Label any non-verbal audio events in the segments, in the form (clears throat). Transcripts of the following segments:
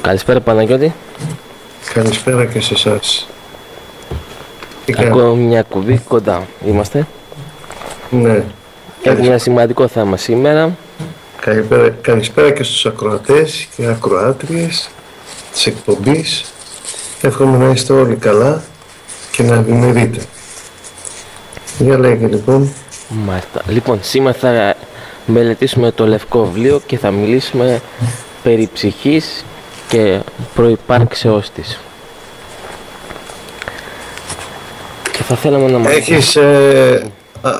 Καλησπέρα Παναγιώτη. Καλησπέρα και σε εσάς. Ακούω μια κουβή κοντά. Είμαστε. Ναι. Έχουμε ένα σημαντικό θέμα σήμερα. Καλησπέρα, καλησπέρα και στους ακροατές και ακροάτριες της εκπομπής. Εύχομαι να είστε όλοι καλά και να ευημερείτε. Για λέγε λοιπόν. Μάλιστα. Λοιπόν, σήμερα θα μελετήσουμε το Λευκό Βιβλίο και θα μιλήσουμε περί ψυχής και προϋπάρξεώς της. Και θα θέλαμε να μας... Έχεις ε, α,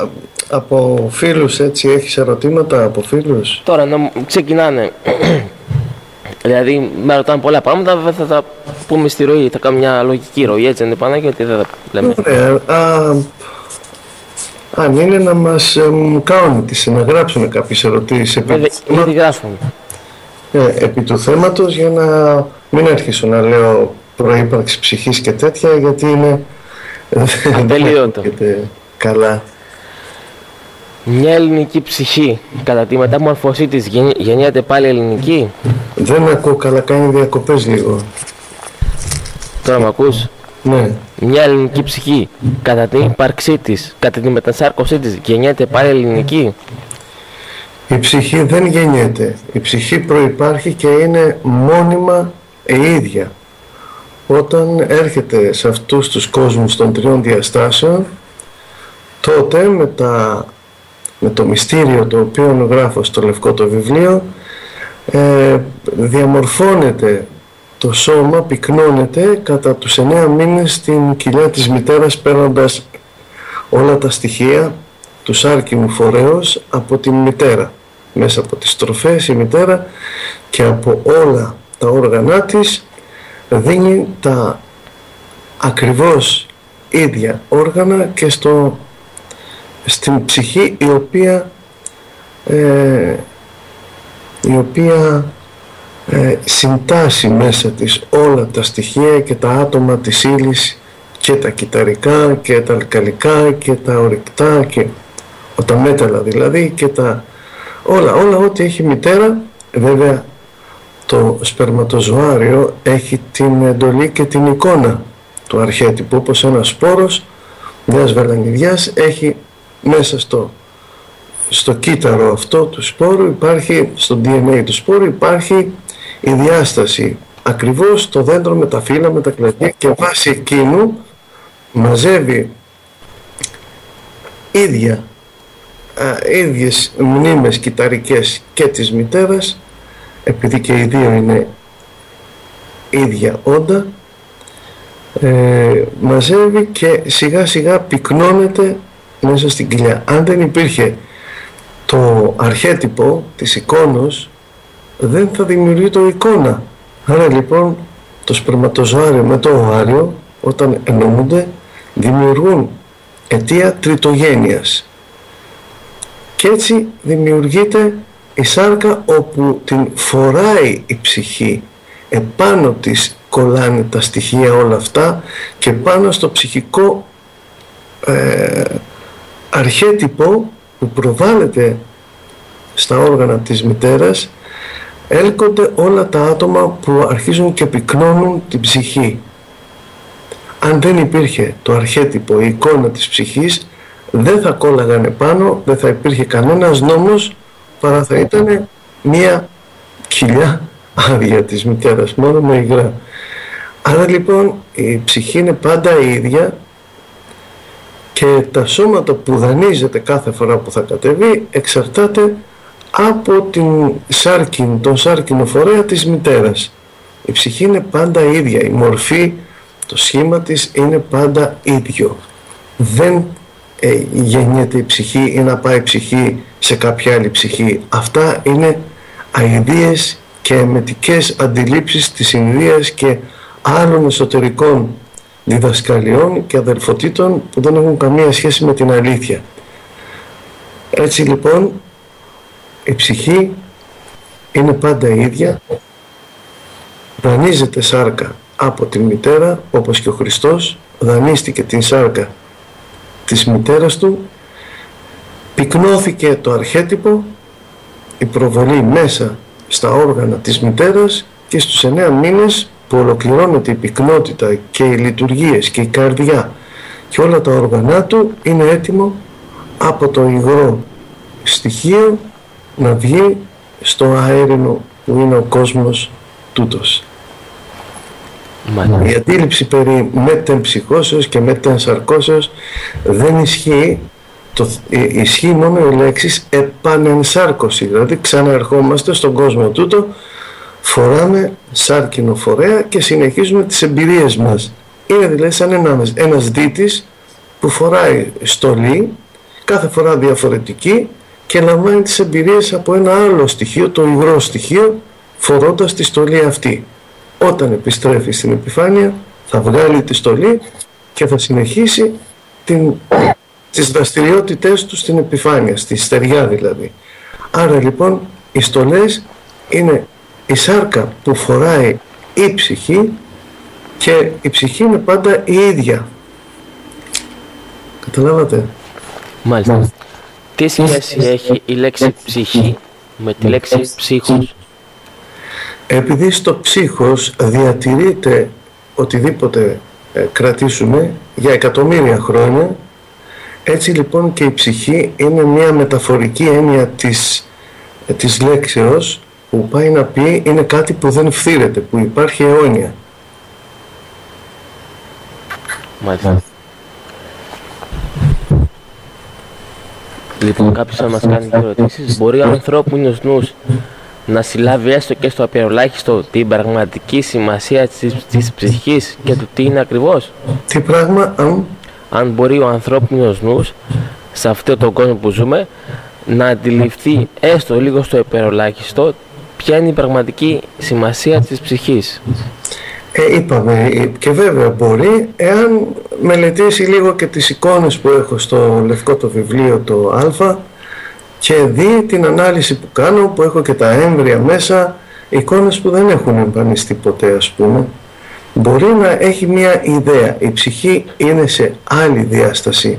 από φίλους έτσι, έχεις ερωτήματα από φίλους; Τώρα να μου- ξεκινάνε. (clears throat) δηλαδή, με ρωτάνε πολλά πράγματα, βέβαια θα τα πούμε στη ροή, θα κάνουμε μια λογική ροή, έτσι δεν είναι Παναγιώτη, δεν θα λέμε. Ωραία. Α, αν είναι να μας ε, μου κάνουν τις, να γράψουν κάποιες ερωτήσεις επί, Βέβαια, του θέμα- ήδη γράφουμε. Ε, επί του θέματος για να μην αρχίσω να λέω προύπαρξη ψυχής και τέτοια γιατί είναι Ατελείωτο. δεν ακούγεται καλά. Μια ελληνική ψυχή, κατά τη μεταμόρφωσή της γεννη- γεννιέται πάλι ελληνική; Δεν ακούω καλά, κάνει διακοπές λίγο. Τώρα με ακούς; Ναι, Μια ελληνική ψυχή, κατά την ύπαρξή της, κατά τη μετασάρκωσή της, γεννιέται πάλι ελληνική; Η ψυχή δεν γεννιέται. Η ψυχή προϋπάρχει και είναι μόνιμα η ίδια. Όταν έρχεται σε αυτούς τους κόσμους των τριών διαστάσεων, τότε με, τα, με το μυστήριο το οποίο γράφω στο λευκό το βιβλίο, ε, διαμορφώνεται το σώμα, πυκνώνεται κατά τους εννέα μήνες στην κοιλιά της μητέρας παίρνοντας όλα τα στοιχεία του σάρκινου φορέως από τη μητέρα. Μέσα από τις τροφές η μητέρα και από όλα τα όργανα της δίνει τα ακριβώς ίδια όργανα και στο, στην ψυχή η οποία ε, η οποία ε, συντάσσει μέσα της όλα τα στοιχεία και τα άτομα της ύλης και τα κυταρικά και τα αλκαλικά και τα ορυκτά και τα μέταλλα δηλαδή και τα όλα, όλα ό,τι έχει μητέρα βέβαια το σπερματοζωάριο έχει την εντολή και την εικόνα του αρχέτυπου όπως ένας σπόρος μιας βελανιδιάς έχει μέσα στο στο κύτταρο αυτό του σπόρου υπάρχει, στο DNA του σπόρου υπάρχει η διάσταση ακριβώς το δέντρο με τα φύλλα, με τα κλαδιά και βάσει εκείνου μαζεύει ίδια, α, ίδιες μνήμες κυταρικές και της μητέρας επειδή και οι δύο είναι ίδια όντα ε, μαζεύει και σιγά σιγά πυκνώνεται μέσα στην κοιλιά. Αν δεν υπήρχε το αρχέτυπο της εικόνος δεν θα δημιουργεί το εικόνα. Άρα λοιπόν το σπερματοζωάριο με το οάριο όταν ενωμούνται δημιουργούν αιτία τριτογένειας. Και έτσι δημιουργείται η σάρκα όπου την φοράει η ψυχή. Επάνω της κολλάνε τα στοιχεία όλα αυτά και πάνω στο ψυχικό ε, αρχέτυπο που προβάλλεται στα όργανα της μητέρας έλκονται όλα τα άτομα που αρχίζουν και πυκνώνουν την ψυχή. Αν δεν υπήρχε το αρχέτυπο, η εικόνα της ψυχής δεν θα κόλλαγαν επάνω, δεν θα υπήρχε κανένας νόμος παρά θα ήταν μία κοιλιά άδεια της μητέρας, μόνο με υγρά. Άρα λοιπόν η ψυχή είναι πάντα η ίδια και τα σώματα που δανείζεται κάθε φορά που θα κατεβεί εξαρτάται από την σάρκιν, τον σάρκινο φορέα της μητέρας. Η ψυχή είναι πάντα ίδια, η μορφή, το σχήμα της είναι πάντα ίδιο. Δεν ε, γεννιέται η ψυχή ή να πάει η ψυχή σε κάποια άλλη ψυχή. Αυτά είναι αηδίες και εμετικές αντιλήψεις της Ινδίας και άλλων εσωτερικών διδασκαλιών και αδελφοτήτων που δεν έχουν καμία σχέση με την αλήθεια. Έτσι λοιπόν η ψυχή είναι πάντα η ίδια, δανείζεται σάρκα από την μητέρα όπως και ο Χριστός δανείστηκε την σάρκα της μητέρας του, πυκνώθηκε το αρχέτυπο, η προβολή μέσα στα όργανα της μητέρας και στους εννέα μήνες που ολοκληρώνεται η πυκνότητα και οι λειτουργίες και η καρδιά και όλα τα όργανα του είναι έτοιμο από το υγρό στοιχείο να βγει στο αέρινο που είναι ο κόσμος τούτος. Η αντίληψη περί μετεμψυχώσεως και μετενσαρκώσεως δεν ισχύει το, ισχύει μόνο η λέξη επανενσάρκωση, δηλαδή ξαναερχόμαστε στον κόσμο τούτο, φοράμε σάρκινο φορέα και συνεχίζουμε τις εμπειρίες μας. Είναι δηλαδή σαν ένας, ένας δίτης που φοράει στολή, κάθε φορά διαφορετική και λαμβάνει τις εμπειρίες από ένα άλλο στοιχείο, το υγρό στοιχείο, φορώντας τη στολή αυτή. Όταν επιστρέφει στην επιφάνεια θα βγάλει τη στολή και θα συνεχίσει την, τις δραστηριότητες του στην επιφάνεια, στη στεριά δηλαδή. Άρα λοιπόν οι στολές είναι η σάρκα που φοράει η ψυχή και η ψυχή είναι πάντα η ίδια. Καταλάβατε; Μάλιστα. Τι σχέση έχει η λέξη ψυχή με τη λέξη ψύχος; Επειδή στο ψύχος διατηρείται οτιδήποτε ε, κρατήσουμε για εκατομμύρια χρόνια, έτσι λοιπόν και η ψυχή είναι μια μεταφορική έννοια της, ε, της λέξεως που πάει να πει είναι κάτι που δεν φθήρεται, που υπάρχει αιώνια. Μάλιστα. Λοιπόν, κάποιος θα μας κάνει δύο ερωτήσεις. Μπορεί ο ανθρώπινος νους να συλλάβει έστω και στο απειροελάχιστο την πραγματική σημασία της, της ψυχής και του τι είναι ακριβώς. Τι πράγμα, αν... Αν μπορεί ο ανθρώπινος νους, σε αυτό τον κόσμο που ζούμε, να αντιληφθεί έστω λίγο στο υπερολάχιστο ποια είναι η πραγματική σημασία της ψυχής. Ε, είπαμε και βέβαια μπορεί εάν μελετήσει λίγο και τις εικόνες που έχω στο λευκό το βιβλίο το α και δει την ανάλυση που κάνω που έχω και τα έμβρια μέσα εικόνες που δεν έχουν εμφανιστεί ποτέ ας πούμε. Μπορεί να έχει μια ιδέα. Η ψυχή είναι σε άλλη διάσταση.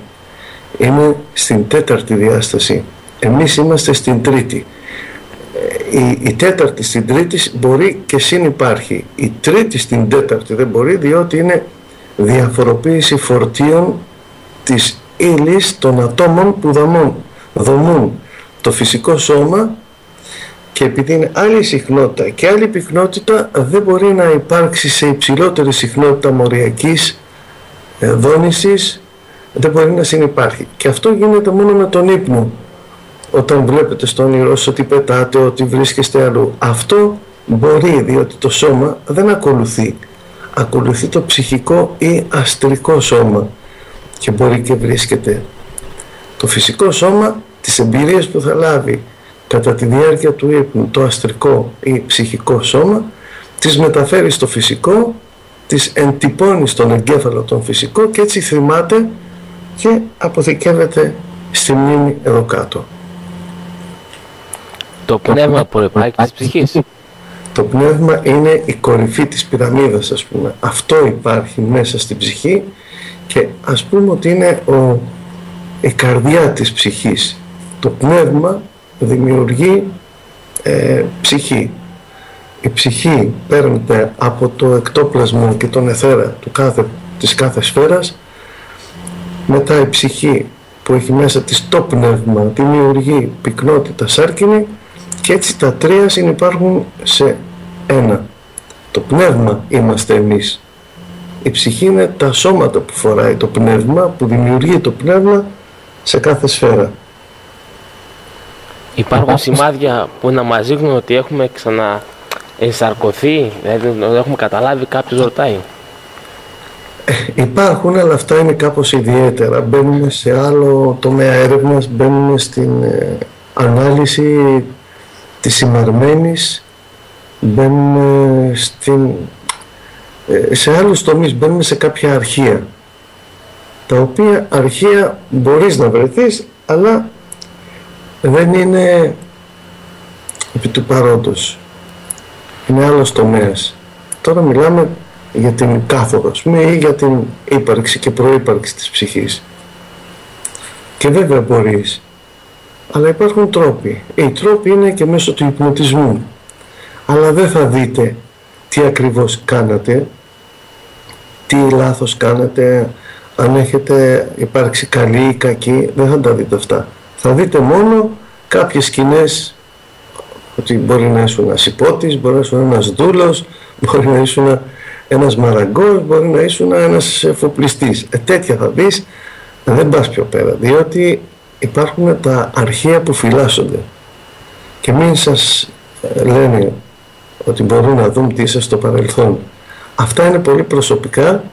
Είναι στην τέταρτη διάσταση. Εμείς είμαστε στην τρίτη. Η, η τέταρτη στην τρίτη μπορεί και συνυπάρχει. Η τρίτη στην τέταρτη δεν μπορεί διότι είναι διαφοροποίηση φορτίων της ύλης των ατόμων που δομούν, δομούν το φυσικό σώμα και επειδή είναι άλλη συχνότητα και άλλη πυκνότητα δεν μπορεί να υπάρξει σε υψηλότερη συχνότητα μοριακής ε, δόνησης δεν μπορεί να συνεπάρχει και αυτό γίνεται μόνο με τον ύπνο όταν βλέπετε στον όνειρό σας ότι πετάτε, ότι βρίσκεστε αλλού. Αυτό μπορεί διότι το σώμα δεν ακολουθεί. Ακολουθεί το ψυχικό ή αστρικό σώμα και μπορεί και βρίσκεται. Το φυσικό σώμα, τις εμπειρίες που θα λάβει κατά τη διάρκεια του ύπνου, το αστρικό ή ψυχικό σώμα, τις μεταφέρει στο φυσικό, τις εντυπώνει στον εγκέφαλο τον φυσικό και έτσι θυμάται και αποθηκεύεται στη μνήμη εδώ κάτω. Το πνεύμα προϋπάρχει της ψυχής. Το πνεύμα είναι η κορυφή της πυραμίδας ας πούμε. Αυτό υπάρχει μέσα στην ψυχή και ας πούμε ότι είναι ο, η καρδιά της ψυχής. Το πνεύμα δημιουργεί ε, ψυχή. Η ψυχή παίρνεται από το εκτόπλασμα και τον εθέρα του κάθε, της κάθε σφαίρας μετά η ψυχή που έχει μέσα της το πνεύμα δημιουργεί πυκνότητα σάρκινη και έτσι τα τρία συνυπάρχουν σε ένα. Το πνεύμα είμαστε εμείς. Η ψυχή είναι τα σώματα που φοράει το πνεύμα, που δημιουργεί το πνεύμα σε κάθε σφαίρα. Υπάρχουν σημάδια που να μας δείχνουν ότι έχουμε ξαναενσαρκωθεί, δηλαδή έχουμε καταλάβει κάποιος ρωτάει. Ε, υπάρχουν, αλλά αυτά είναι κάπως ιδιαίτερα. Μπαίνουμε σε άλλο τομέα έρευνας, μπαίνουμε στην ε, ανάλυση της ημαρμένης μπαίνουμε στην, ε, σε άλλους τομείς, μπαίνουμε σε κάποια αρχεία τα οποία αρχεία μπορείς να βρεθείς αλλά δεν είναι επί του παρόντος είναι άλλος τομέας τώρα μιλάμε για την κάθοδο ή για την ύπαρξη και προύπαρξη της ψυχής και βέβαια μπορείς αλλά υπάρχουν τρόποι. Οι τρόποι είναι και μέσω του υπνοτισμού. Αλλά δεν θα δείτε τι ακριβώς κάνατε, τι λάθος κάνατε, αν έχετε υπάρξει καλή ή κακή, δεν θα τα δείτε αυτά. Θα δείτε μόνο κάποιες σκηνές ότι μπορεί να ήσουν ένας υπότης, μπορεί να ήσουν ένας δούλος, μπορεί να ήσουν ένας μαραγκός, μπορεί να ήσουν ένας εφοπλιστής. Ε, τέτοια θα δεις, δεν πας πιο πέρα, διότι υπάρχουν τα αρχεία που φυλάσσονται και μην σας ε, λένε ότι μπορούν να δουν τι είσαι στο παρελθόν. Αυτά είναι πολύ προσωπικά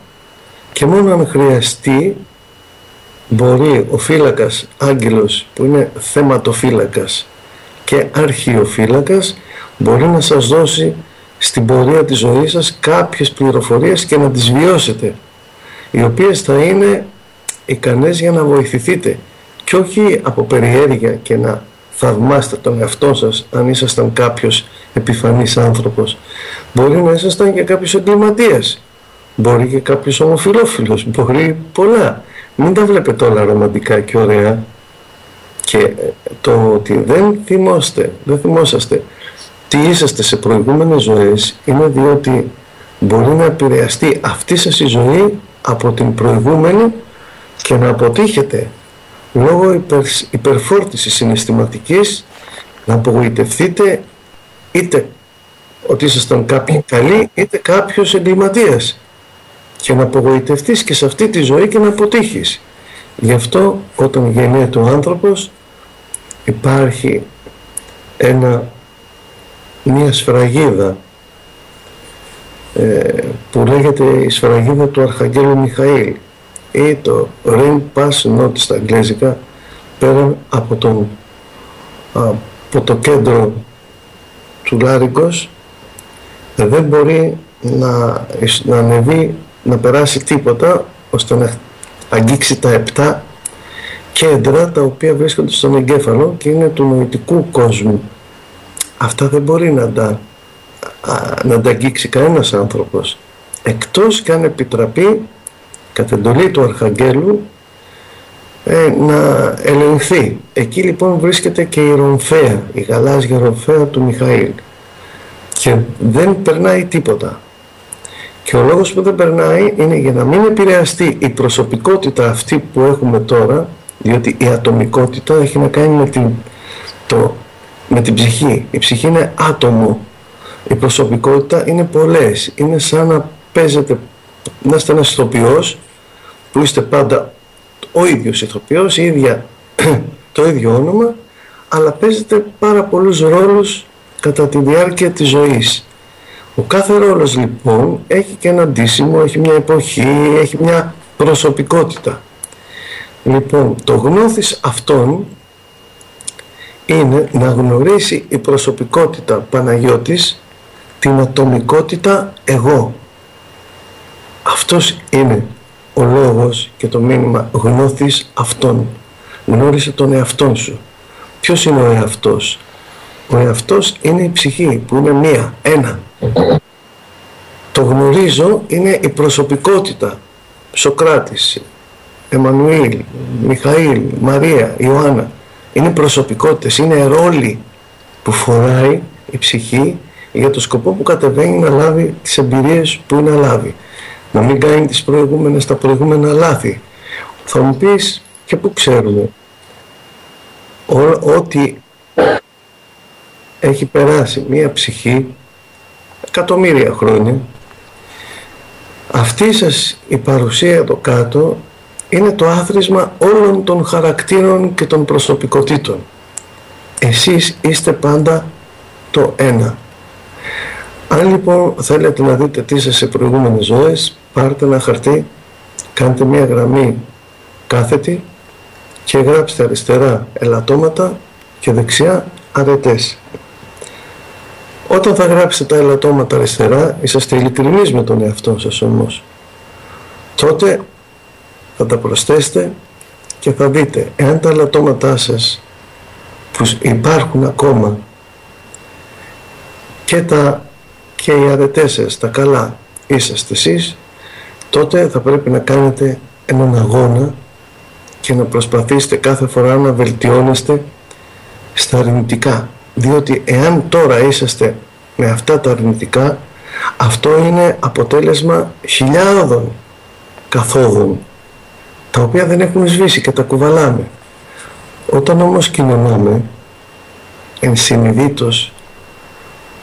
και μόνο αν χρειαστεί μπορεί ο φύλακας άγγελος που είναι θεματοφύλακας και αρχιοφύλακας μπορεί να σας δώσει στην πορεία της ζωής σας κάποιες πληροφορίες και να τις βιώσετε οι οποίες θα είναι ικανές για να βοηθηθείτε και όχι από περιέργεια και να θαυμάστε τον εαυτό σας αν ήσασταν κάποιος επιφανής άνθρωπος. Μπορεί να ήσασταν και κάποιος εγκληματίας μπορεί και κάποιος ομοφιλόφιλος μπορεί πολλά μην τα βλέπετε όλα ρομαντικά και ωραία. Και το ότι δεν θυμόστε δεν θυμόσαστε τι είσαστε σε προηγούμενες ζωές είναι διότι μπορεί να επηρεαστεί αυτή σας η ζωή από την προηγούμενη και να αποτύχετε λόγω υπερς, υπερφόρτισης συναισθηματικής να απογοητευτείτε είτε ότι ήσασταν κάποιοι καλοί είτε κάποιος εγκληματίας και να απογοητευτείς και σε αυτή τη ζωή και να αποτύχεις. Γι' αυτό όταν γεννιέται ο άνθρωπος υπάρχει ένα, μια σφραγίδα ε, που λέγεται η σφραγίδα του Αρχαγγέλου Μιχαήλ ή το Ring Pass Note στα αγγλέζικα πέρα από, τον, από το κέντρο του Λάρικος δεν μπορεί να, να ανεβεί να περάσει τίποτα ώστε να αγγίξει τα επτά κέντρα τα οποία βρίσκονται στον εγκέφαλο και είναι του νοητικού κόσμου. Αυτά δεν μπορεί να τα, να τα αγγίξει κανένας άνθρωπος εκτός και αν επιτραπεί κατ' εντολή του Αρχαγγέλου ε, να ελεγχθεί. Εκεί λοιπόν βρίσκεται και η ρομφαία, η γαλάζια ρομφαία του Μιχαήλ και δεν περνάει τίποτα. Και ο λόγος που δεν περνάει είναι για να μην επηρεαστεί η προσωπικότητα αυτή που έχουμε τώρα, διότι η ατομικότητα έχει να κάνει με την, το, με την ψυχή. Η ψυχή είναι άτομο. Η προσωπικότητα είναι πολλές. Είναι σαν να παίζετε, να είστε ένας ηθοποιός που είστε πάντα ο ίδιος ηθοποιός, η ίδια, (clears throat) το ίδιο όνομα, αλλά παίζετε πάρα πολλούς ρόλους κατά τη διάρκεια της ζωής. Ο κάθε ρόλος λοιπόν έχει και ένα αντίσημο, έχει μια εποχή, έχει μια προσωπικότητα. Λοιπόν, το γνώθις αυτόν είναι να γνωρίσει η προσωπικότητα Παναγιώτης την ατομικότητα εγώ. Αυτός είναι ο λόγος και το μήνυμα γνώθεις αυτόν. Γνώρισε τον εαυτόν σου. Ποιος είναι ο εαυτός; Ο εαυτός είναι η ψυχή που είναι μία, ένα. Το γνωρίζω είναι η προσωπικότητα. Σοκράτης, Εμμανουήλ, Μιχαήλ, Μαρία, Ιωάννα. Είναι προσωπικότητες, είναι ρόλοι που φοράει η ψυχή για το σκοπό που κατεβαίνει να λάβει τις εμπειρίες που είναι να λάβει. Να μην κάνει τις προηγούμενες, τα προηγούμενα λάθη. Θα μου πεις και πού ξέρουμε ότι έχει περάσει μία ψυχή εκατομμύρια χρόνια αυτή σας η παρουσία εδώ κάτω είναι το άθροισμα όλων των χαρακτήρων και των προσωπικότητων. Εσείς είστε πάντα το ένα. Αν λοιπόν θέλετε να δείτε τι είστε σε προηγούμενες ζωές, πάρτε ένα χαρτί, κάντε μια γραμμή κάθετη και γράψτε αριστερά ελαττώματα και δεξιά αρετές. Όταν θα γράψετε τα ελαττώματα αριστερά, είσαστε ειλικρινείς με τον εαυτό σας όμως. Τότε θα τα προσθέσετε και θα δείτε εάν τα ελαττώματά σας που υπάρχουν ακόμα και, τα, και οι αρετές σας, τα καλά είσαστε εσείς, τότε θα πρέπει να κάνετε έναν αγώνα και να προσπαθήσετε κάθε φορά να βελτιώνεστε στα αρνητικά διότι εάν τώρα είσαστε με αυτά τα αρνητικά Αυτό είναι αποτέλεσμα χιλιάδων καθόδων τα οποία δεν έχουν σβήσει και τα κουβαλάμε. Όταν όμως κοινωνάμε ενσυνειδήτως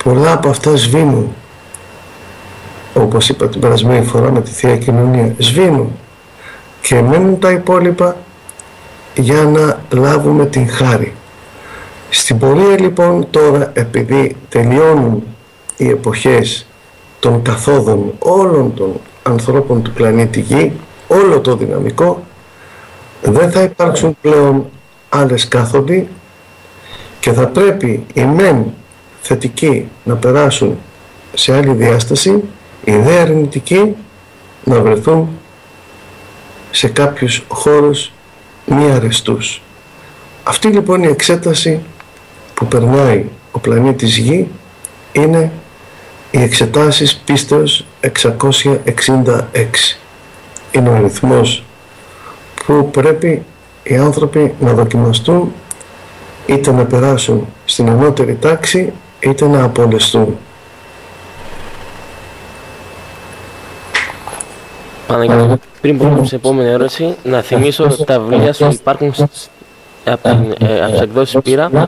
πολλά από αυτά σβήνουν όπως είπα την περασμένη φορά με τη Θεία Κοινωνία σβήνουν και μένουν τα υπόλοιπα για να λάβουμε την χάρη. Στην πορεία λοιπόν τώρα επειδή τελειώνουν οι εποχές των καθόδων όλων των ανθρώπων του πλανήτη Γη, όλο το δυναμικό, δεν θα υπάρξουν πλέον άλλες κάθοδοι και θα πρέπει οι μεν θετικοί να περάσουν σε άλλη διάσταση, οι δε αρνητικοί να βρεθούν σε κάποιους χώρους μη αρεστούς. Αυτή λοιπόν η εξέταση που περνάει ο πλανήτης Γη είναι οι εξετάσεις πίστεως 666. Είναι ο αριθμός που πρέπει οι άνθρωποι να δοκιμαστούν είτε να περάσουν στην ανώτερη τάξη είτε να απολεστούν. Παναγιώτη, πριν πούμε στην επόμενη ερώτηση, να θυμίσω ότι τα βιβλία σου υπάρχουν από τις εκδόσεις Πύρα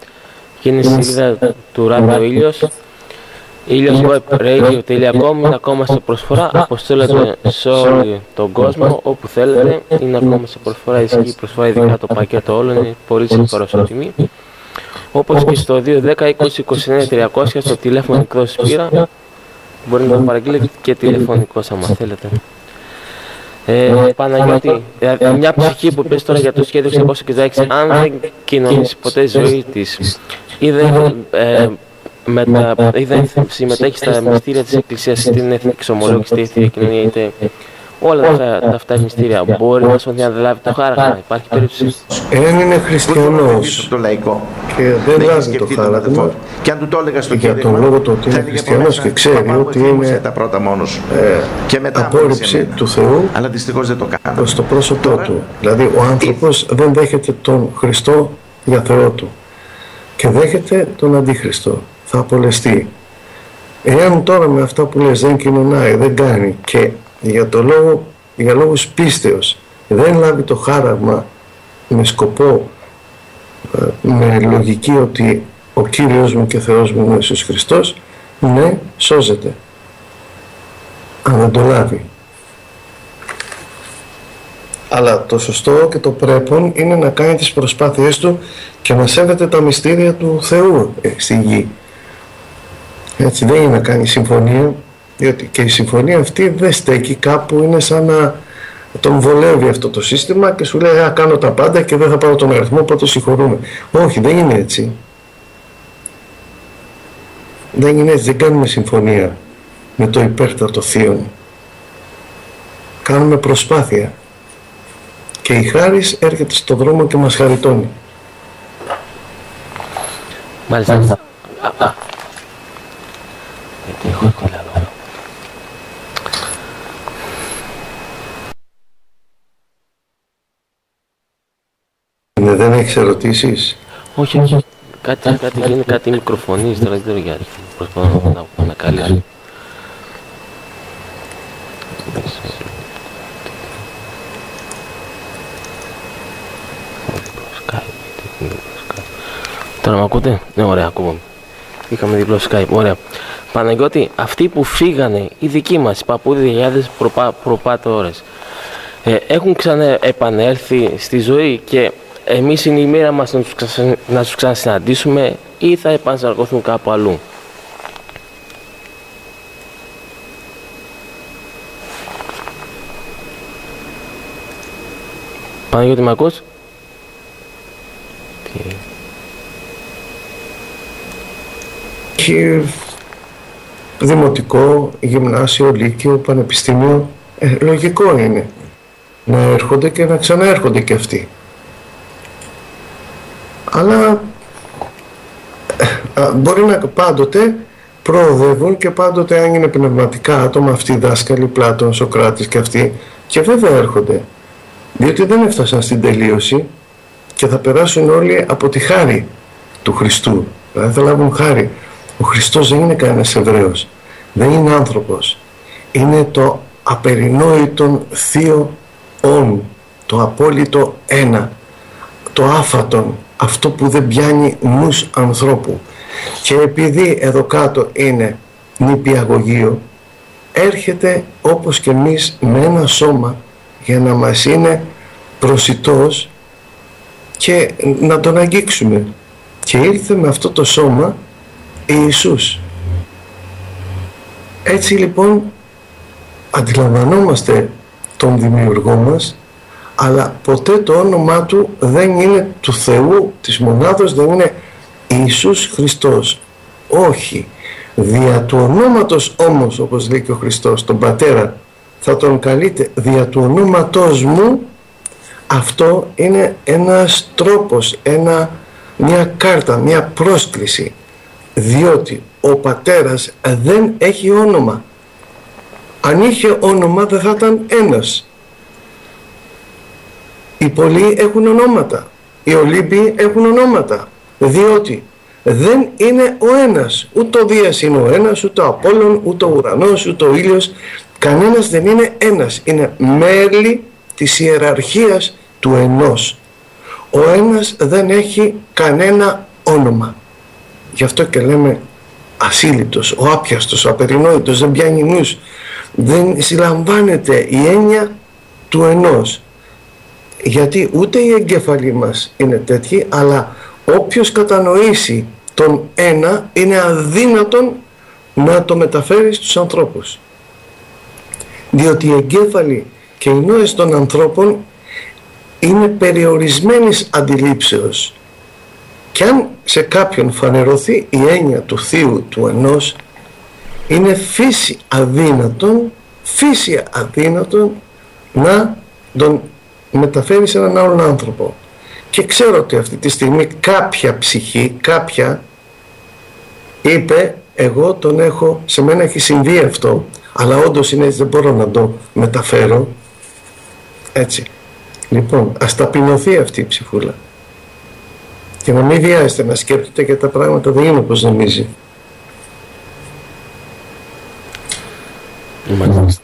και είναι στη σελίδα του Ράδιο Ήλιος. Ilioswebradio.com είναι ακόμα σε προσφορά, αποστέλλεται σε όλο τον κόσμο όπου θέλετε, είναι ακόμα σε προσφορά, ισχύει προσφορά ειδικά το πακέτο όλων, είναι πολύ σε τιμή. Όπως και στο 210 20 29 300 στο τηλέφωνο εκδόση πήρα, μπορεί να το παραγγείλετε και τηλεφωνικό άμα θέλετε. Ε, Παναγιώτη, δηλαδή, μια ψυχή που πες τώρα για το σχέδιο 666, αν δεν κοινωνήσει ποτέ ζωή της ή δεν ε, μετα... ή δεν συμμετέχει στα μυστήρια της Εκκλησίας, είτε είναι εξομολόγηση, είτε κοινωνία, είτε όλα αυτά, τα αυτά μυστήρια. Μπορεί να σου διαδελάβει το χάραγμα, υπάρχει περίπτωση. Εάν είναι χριστιανός το λαϊκό. και δεν λάβει το χάραγμα, και αν του το έλεγα στο για τον λόγο του ότι είναι χριστιανός και ξέρει ότι είναι τα πρώτα μόνος ε, και μετά απόρριψη του Θεού αλλά δυστυχώς δεν το κάνω. προς το πρόσωπό του. Δηλαδή ο άνθρωπος δεν δέχεται τον Χριστό για Θεό του και δέχεται τον Αντίχριστο θα απολεστεί. Εάν τώρα με αυτά που λες δεν κοινωνάει, δεν κάνει και για, το λόγο, για λόγους πίστεως δεν λάβει το χάραμα με σκοπό, ε, με λογική ότι ο Κύριος μου και Θεός μου είναι ο Ιησούς Χριστός, ναι, σώζεται. Αν δεν το λάβει. Αλλά το σωστό και το πρέπον είναι να κάνει τις προσπάθειές του και να σέβεται τα μυστήρια του Θεού ε, στη γη. Έτσι δεν είναι να κάνει συμφωνία, διότι και η συμφωνία αυτή δεν στέκει κάπου, είναι σαν να τον βολεύει αυτό το σύστημα και σου λέει «Α, κάνω τα πάντα και δεν θα πάρω τον αριθμό, οπότε συγχωρούμε». Όχι, δεν είναι έτσι. Δεν είναι έτσι, δεν κάνουμε συμφωνία με το υπέρτατο θείον. Κάνουμε προσπάθεια. Και η χάρις έρχεται στον δρόμο και μας χαριτώνει. Μάλιστα. Γιατί έχω εύκολα εδώ. Ναι, δεν έχεις ερωτήσεις; Όχι, όχι. Κάτι, κάτι γίνει, κάτι μικροφωνής, τώρα δεν ξέρω γιατί. Προσπαθώ να τα ανακαλύψω. Τώρα με ακούτε; Ναι, ωραία, ακούγομαι. Είχαμε διπλό Skype, ωραία. Παναγιώτη, αυτοί που φύγανε, οι δικοί μας, οι παππούδες, προπά, προπάτορες, ε, έχουν ξαναεπανέλθει στη ζωή και εμείς είναι η μοίρα μας να τους, ξα... να τους ξανασυναντήσουμε ή θα επανσαρκωθούν κάπου αλλού; Παναγιώτη, με ακούς; Έχει δημοτικό, γυμνάσιο, λύκειο, πανεπιστήμιο. Ε, λογικό είναι να έρχονται και να ξαναέρχονται και αυτοί. Αλλά ε, μπορεί να πάντοτε προοδεύουν και πάντοτε αν είναι πνευματικά άτομα αυτοί οι δάσκαλοι, Πλάτων, Σοκράτης και αυτοί και βέβαια έρχονται διότι δεν έφτασαν στην τελείωση και θα περάσουν όλοι από τη χάρη του Χριστού δηλαδή θα λάβουν χάρη ο Χριστός δεν είναι κανένας Εβραίος. Δεν είναι άνθρωπος. Είναι το απερινόητον θείο όν το απόλυτο ένα το άφατον αυτό που δεν πιάνει νους ανθρώπου. Και επειδή εδώ κάτω είναι νηπιαγωγείο έρχεται όπως και εμείς με ένα σώμα για να μας είναι προσιτός και να τον αγγίξουμε. Και ήρθε με αυτό το σώμα Ιησούς. Έτσι λοιπόν αντιλαμβανόμαστε τον δημιουργό μας αλλά ποτέ το όνομά του δεν είναι του Θεού της μονάδος δεν είναι Ιησούς Χριστός. Όχι. Δια του ονόματος όμως όπως λέει και ο Χριστός τον Πατέρα θα τον καλείτε δια του ονόματός μου αυτό είναι ένας τρόπος ένα, μια κάρτα, μια πρόσκληση διότι ο πατέρας δεν έχει όνομα. Αν είχε όνομα δεν θα ήταν ένας. Οι πολλοί έχουν ονόματα. Οι Ολύμπιοι έχουν ονόματα. Διότι δεν είναι ο ένας. Ούτε ο Δίας είναι ο ένας ούτε ο Απόλλων ούτε ο ουρανός ούτε ο ήλιος. Κανένας δεν είναι ένας. Είναι μέλη της ιεραρχίας του ενός. Ο ένας δεν έχει κανένα όνομα γι' αυτό και λέμε ασύλληπτος, ο άπιαστος, ο απερινόητος δεν πιάνει νους. Δεν συλλαμβάνεται η έννοια του ενός. Γιατί ούτε η εγκέφαλή μας είναι τέτοιοι αλλά όποιος κατανοήσει τον ένα είναι αδύνατον να το μεταφέρει στους ανθρώπους. Διότι οι εγκέφαλοι και οι νόες των ανθρώπων είναι περιορισμένης αντιλήψεως και αν σε κάποιον φανερωθεί η έννοια του θείου του ενός είναι φύση αδύνατον φύση αδύνατον να τον μεταφέρει σε έναν άλλον άνθρωπο. Και ξέρω ότι αυτή τη στιγμή κάποια ψυχή, κάποια είπε εγώ τον έχω, σε μένα έχει συμβεί αυτό αλλά όντως είναι έτσι δεν μπορώ να το μεταφέρω έτσι. Λοιπόν ας ταπεινωθεί αυτή η ψυχούλα και να μην βιάζεται να σκέπτεται και τα πράγματα δεν είναι όπως νομίζει Μάλιστα.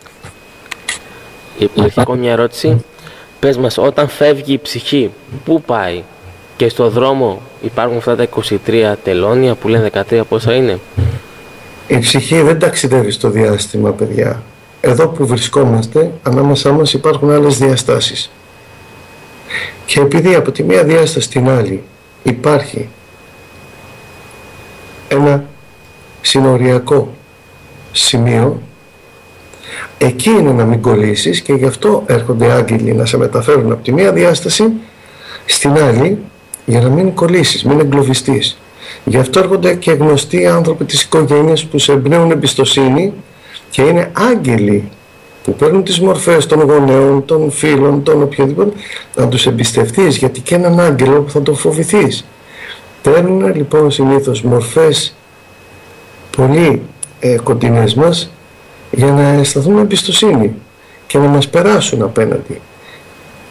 Υπάρχει ακόμα μια ερώτηση. Πες μας, όταν φεύγει η ψυχή, πού πάει; Και στο δρόμο υπάρχουν αυτά τα 23 τελώνια που λένε 13 πόσα είναι; Η ψυχή δεν ταξιδεύει στο διάστημα, παιδιά. Εδώ που βρισκόμαστε, ανάμεσά μας υπάρχουν άλλες διαστάσεις. Και επειδή από τη μία διάσταση στην άλλη υπάρχει ένα συνοριακό σημείο εκεί είναι να μην κολλήσεις και γι' αυτό έρχονται άγγελοι να σε μεταφέρουν από τη μία διάσταση στην άλλη για να μην κολλήσεις, μην εγκλωβιστείς. Γι' αυτό έρχονται και γνωστοί άνθρωποι της οικογένειας που σε εμπνέουν εμπιστοσύνη και είναι άγγελοι που παίρνουν τις μορφές των γονέων, των φίλων, των οποιοδήποτε, να τους εμπιστευτείς γιατί και έναν άγγελο που θα τον φοβηθείς. Παίρνουν λοιπόν συνήθως μορφές πολύ ε, κοντινές μας για να αισθανθούμε εμπιστοσύνη και να μας περάσουν απέναντι.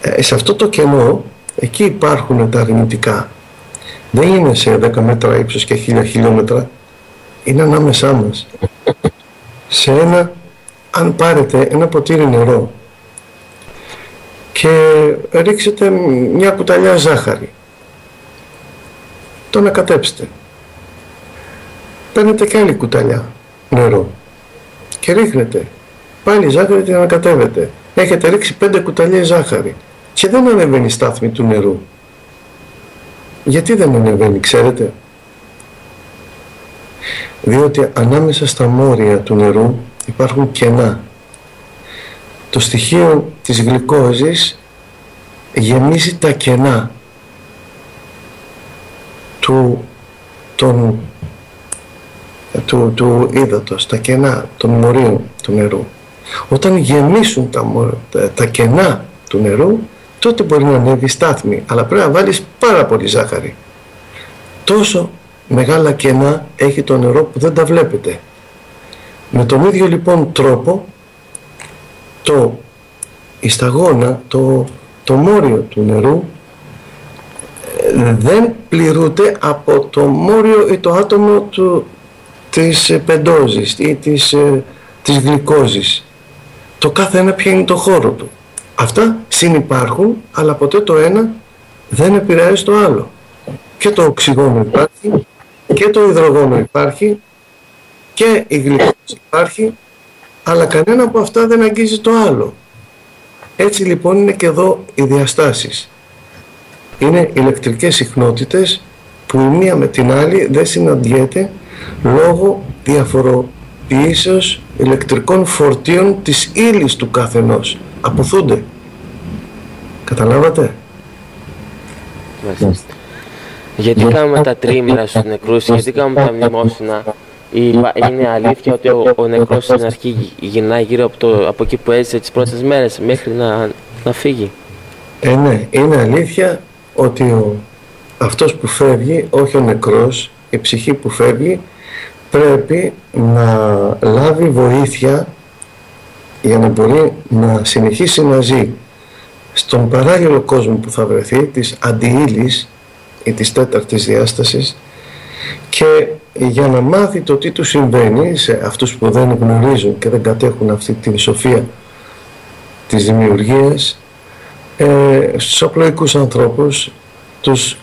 Ε, σε αυτό το κενό, εκεί υπάρχουν τα αρνητικά. Δεν είναι σε 10 μέτρα ύψος και 1000 χιλιόμετρα, είναι ανάμεσά μας. σε ένα, αν πάρετε ένα ποτήρι νερό και ρίξετε μια κουταλιά ζάχαρη, το ανακατέψετε. Παίρνετε και άλλη κουταλιά νερό και ρίχνετε. Πάλι ζάχαρη την ανακατεύετε. Έχετε ρίξει πέντε κουταλιές ζάχαρη και δεν ανεβαίνει η στάθμη του νερού. Γιατί δεν ανεβαίνει, ξέρετε; Διότι ανάμεσα στα μόρια του νερού υπάρχουν κενά. Το στοιχείο της γλυκόζης γεμίζει τα κενά του, των του, του ύδατος, τα κενά των μορίων του νερού. Όταν γεμίσουν τα, τα, κενά του νερού, τότε μπορεί να ανέβει στάθμη, αλλά πρέπει να βάλεις πάρα πολύ ζάχαρη. Τόσο μεγάλα κενά έχει το νερό που δεν τα βλέπετε. Με τον ίδιο λοιπόν τρόπο, το, η σταγόνα, το, το μόριο του νερού ε, δεν πληρούνται από το μόριο ή το άτομο του, της ε, πεντόζης ή της, ε, της γλυκόζης. Το κάθε ένα πιάνει το χώρο του. Αυτά συνυπάρχουν, αλλά ποτέ το ένα δεν επηρεάζει το άλλο. Και το οξυγόνο υπάρχει, και το υδρογόνο υπάρχει, και η γλυκόζη υπάρχει, αλλά κανένα από αυτά δεν αγγίζει το άλλο. Έτσι λοιπόν είναι και εδώ οι διαστάσεις. Είναι ηλεκτρικές συχνότητες που η μία με την άλλη δεν συναντιέται λόγω διαφοροποιήσεως ηλεκτρικών φορτίων της ύλης του καθενός. Αποθούνται. Καταλάβατε; Μάλιστα. Γιατί κάνουμε τα τρίμηρα στους νεκρούς, γιατί κάνουμε τα μνημόσυνα; Είναι αλήθεια ότι ο, ο νεκρός στην αρχή γυρνάει γύρω από, το, από εκεί που έζησε τις πρώτες μέρες μέχρι να, να φύγει; Ε, ναι, είναι αλήθεια ότι ο, αυτός που φεύγει, όχι ο νεκρός, η ψυχή που φεύγει, πρέπει να λάβει βοήθεια για να μπορεί να συνεχίσει να ζει στον παράλληλο κόσμο που θα βρεθεί, της αντιήλης ή της τέταρτης διάστασης και για να μάθει το τι του συμβαίνει σε αυτούς που δεν γνωρίζουν και δεν κατέχουν αυτή τη σοφία της δημιουργίας ε, στους απλοϊκούς ανθρώπους τους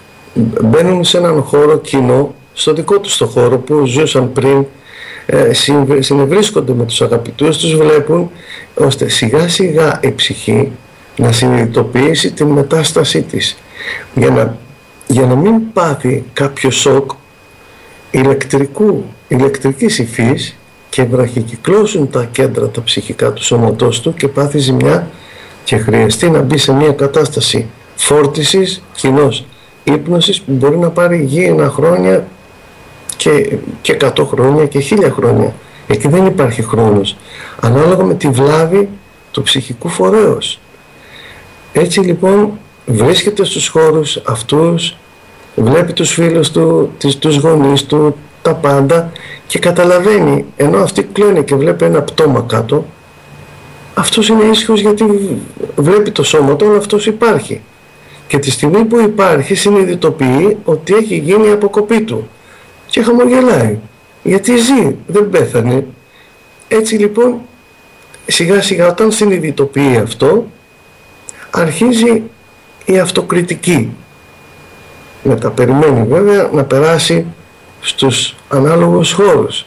μπαίνουν σε έναν χώρο κοινό στο δικό τους το χώρο που ζούσαν πριν ε, συνευρίσκονται με τους αγαπητούς τους βλέπουν ώστε σιγά σιγά η ψυχή να συνειδητοποιήσει την μετάστασή της. Για να, για να μην πάθει κάποιο σοκ ηλεκτρικού, ηλεκτρικής υφής και βραχικυκλώσουν τα κέντρα τα ψυχικά του σώματός του και πάθει ζημιά και χρειαστεί να μπει σε μια κατάσταση φόρτισης κοινώς ύπνωσης που μπορεί να πάρει γήινα χρόνια και, και 100 χρόνια και 1000 χρόνια. Εκεί δεν υπάρχει χρόνος. Ανάλογα με τη βλάβη του ψυχικού φορέως. Έτσι λοιπόν βρίσκεται στους χώρους αυτούς, βλέπει τους φίλους του, τις, τους γονείς του, τα πάντα και καταλαβαίνει, ενώ αυτή κλαίνει και βλέπει ένα πτώμα κάτω, αυτός είναι ήσυχος γιατί βλέπει το σώμα του, αλλά αυτός υπάρχει. Και τη στιγμή που υπάρχει συνειδητοποιεί ότι έχει γίνει η αποκοπή του και χαμογελάει. Γιατί ζει, δεν πέθανε. Έτσι λοιπόν σιγά σιγά όταν συνειδητοποιεί αυτό αρχίζει η αυτοκριτική. Μεταπεριμένει βέβαια να περάσει στους ανάλογους χώρους.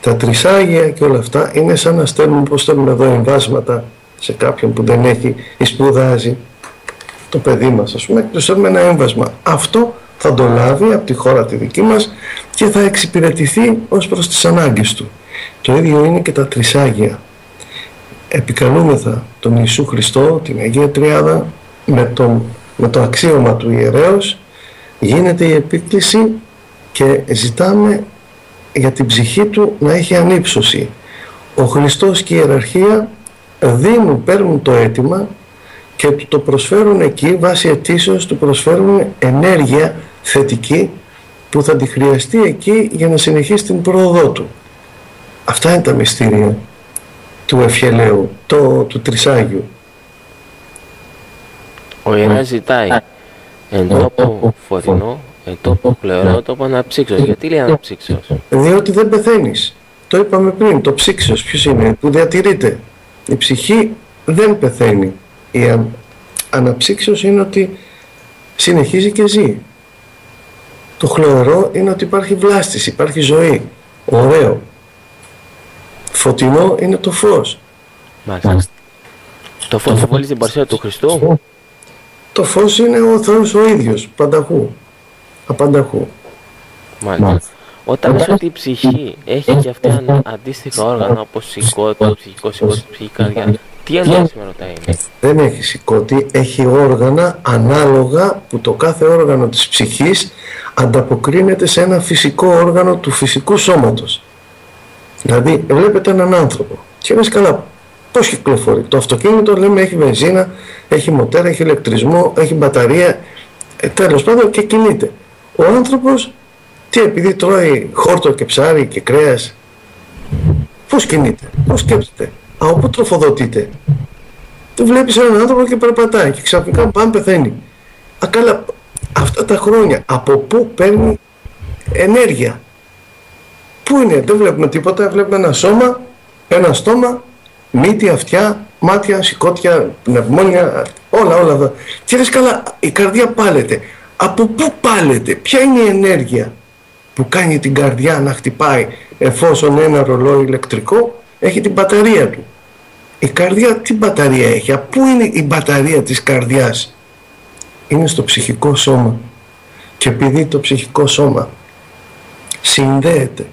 Τα τρισάγια και όλα αυτά είναι σαν να στέλνουν πως στέλνουμε εδώ εμβάσματα σε κάποιον που δεν έχει ή σπουδάζει το παιδί μας ας πούμε τους στέλνουμε ένα έμβασμα. Αυτό θα το λάβει από τη χώρα τη δική μας και θα εξυπηρετηθεί ως προς τις ανάγκες του. Το ίδιο είναι και τα τρισάγια. Επικαλούμεθα τον Ιησού Χριστό, την Αγία Τριάδα, με, τον, με το αξίωμα του ιερέως, γίνεται η επίκληση και ζητάμε για την ψυχή του να έχει ανύψωση. Ο Χριστός και η ιεραρχία δίνουν, παίρνουν το αίτημα και του το προσφέρουν εκεί, βάσει αιτήσεως του προσφέρουν ενέργεια θετική που θα τη χρειαστεί εκεί για να συνεχίσει την πρόοδό του. Αυτά είναι τα μυστήρια του ευχελαίου, το, του Τρισάγιου. Ο Ιεράς ζητάει εν τόπο φωτεινό, εν τόπο πλευρό, τόπο αναψύξεως. Γιατί λέει αναψύξεως. Διότι δεν πεθαίνεις. Το είπαμε πριν, το ψύξεως ποιος είναι, που διατηρείται. Η ψυχή δεν πεθαίνει. Η αναψύξεως είναι ότι συνεχίζει και ζει. Το χλωερό είναι ότι υπάρχει βλάστηση, υπάρχει ζωή. Ωραίο. Φωτεινό είναι το φως. Μάλιστα. Το φως συμβολίζει την παρουσία του Χριστού. Το φως είναι ο Θεός ο ίδιος, πανταχού. Απανταχού. Μάλιστα. Όταν λες ότι η ψυχή έχει και αυτή αντίστοιχα όργανα όπως η κότη, το ψυχικό σηκώτη, η ψυχική καρδιά, τι εννοείς με ρωτάει; Δεν έχει σηκώτη, έχει όργανα ανάλογα που το κάθε όργανο της ψυχής ανταποκρίνεται σε ένα φυσικό όργανο του φυσικού σώματος. Δηλαδή βλέπετε έναν άνθρωπο και λες καλά πώς κυκλοφορεί; Το αυτοκίνητο λέμε έχει βενζίνα, έχει μοτέρα, έχει ηλεκτρισμό, έχει μπαταρία, ε, τέλος πάντων και κινείται. Ο άνθρωπος τι επειδή τρώει χόρτο και ψάρι και κρέας πώς κινείται, πώς σκέφτεται, από πού τροφοδοτείται. Του βλέπεις έναν άνθρωπο και περπατάει και ξαφνικά πάμε πεθαίνει. Α, αυτά τα χρόνια από πού παίρνει ενέργεια; Πού είναι, δεν βλέπουμε τίποτα, βλέπουμε ένα σώμα, ένα στόμα, μύτη, αυτιά, μάτια, σηκώτια, πνευμόνια, όλα όλα αυτά. Και λες καλά, η καρδιά πάλεται. Από πού πάλεται, ποια είναι η ενέργεια που κάνει την καρδιά να χτυπάει εφόσον ένα ρολόι ηλεκτρικό έχει την μπαταρία του; Η καρδιά τι μπαταρία έχει, από πού είναι η μπαταρία της καρδιάς; Είναι στο ψυχικό σώμα. Και επειδή το ψυχικό σώμα συνδέεται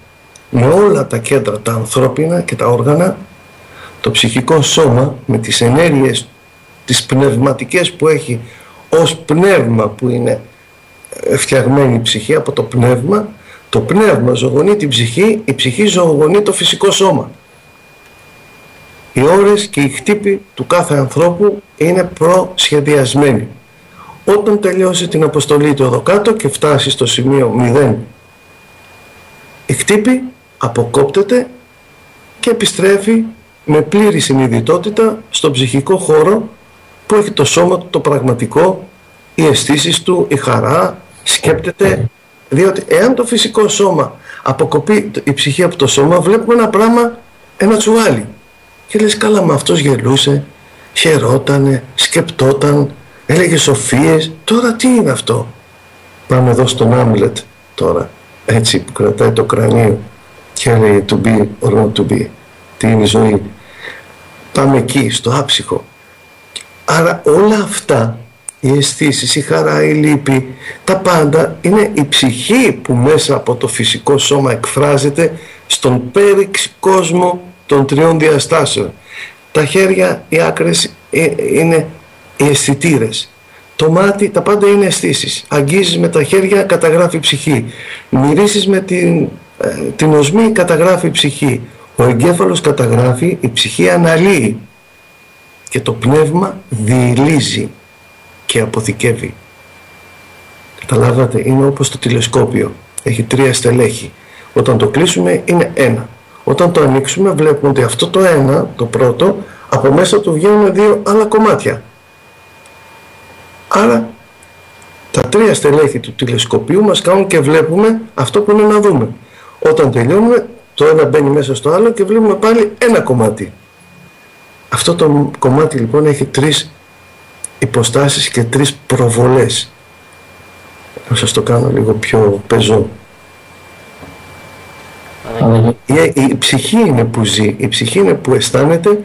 με όλα τα κέντρα τα ανθρώπινα και τα όργανα, το ψυχικό σώμα με τις ενέργειες τις πνευματικές που έχει ως πνεύμα που είναι φτιαγμένη η ψυχή από το πνεύμα το πνεύμα ζωγονεί την ψυχή η ψυχή ζωγονεί το φυσικό σώμα. Οι ώρες και οι χτύποι του κάθε ανθρώπου είναι προσχεδιασμένοι. Όταν τελειώσει την αποστολή του εδώ κάτω και φτάσει στο σημείο 0 η χτύπη αποκόπτεται και επιστρέφει με πλήρη συνειδητότητα στον ψυχικό χώρο που έχει το σώμα του, το πραγματικό, οι αισθήσεις του, η χαρά, σκέπτεται. Διότι εάν το φυσικό σώμα αποκοπεί η ψυχή από το σώμα, βλέπουμε ένα πράγμα, ένα τσουάλι. Και λες καλά, με αυτός γελούσε, χαιρότανε, σκεπτόταν, έλεγε σοφίες. Τώρα τι είναι αυτό; Πάμε εδώ στον Άμλετ τώρα, έτσι που κρατάει το κρανίο και λέει to be or not to be. Τι είναι η ζωή; Πάμε εκεί, στο άψυχο. Άρα όλα αυτά, οι αισθήσεις, η χαρά, η λύπη, τα πάντα είναι η ψυχή που μέσα από το φυσικό σώμα εκφράζεται στον πέριξ κόσμο των τριών διαστάσεων. Τα χέρια, οι άκρες ε, είναι οι αισθητήρες. Το μάτι, τα πάντα είναι αισθήσεις. Αγγίζεις με τα χέρια, καταγράφει ψυχή. Μυρίσεις με την, ε, την οσμή, καταγράφει ψυχή. Ο εγκέφαλος καταγράφει, η ψυχή αναλύει και το πνεύμα διηλίζει και αποθηκεύει. Καταλάβατε, είναι όπως το τηλεσκόπιο. Έχει τρία στελέχη. Όταν το κλείσουμε είναι ένα. Όταν το ανοίξουμε βλέπουμε ότι αυτό το ένα, το πρώτο, από μέσα του βγαίνουν δύο άλλα κομμάτια. Άρα τα τρία στελέχη του τηλεσκοπίου μας κάνουν και βλέπουμε αυτό που είναι να δούμε. Όταν τελειώνουμε το ένα μπαίνει μέσα στο άλλο και βλέπουμε πάλι ένα κομμάτι. Αυτό το κομμάτι λοιπόν έχει τρεις υποστάσεις και τρεις προβολές. Θα σας το κάνω λίγο πιο πεζό. Η, η, ψυχή είναι που ζει, η ψυχή είναι που αισθάνεται.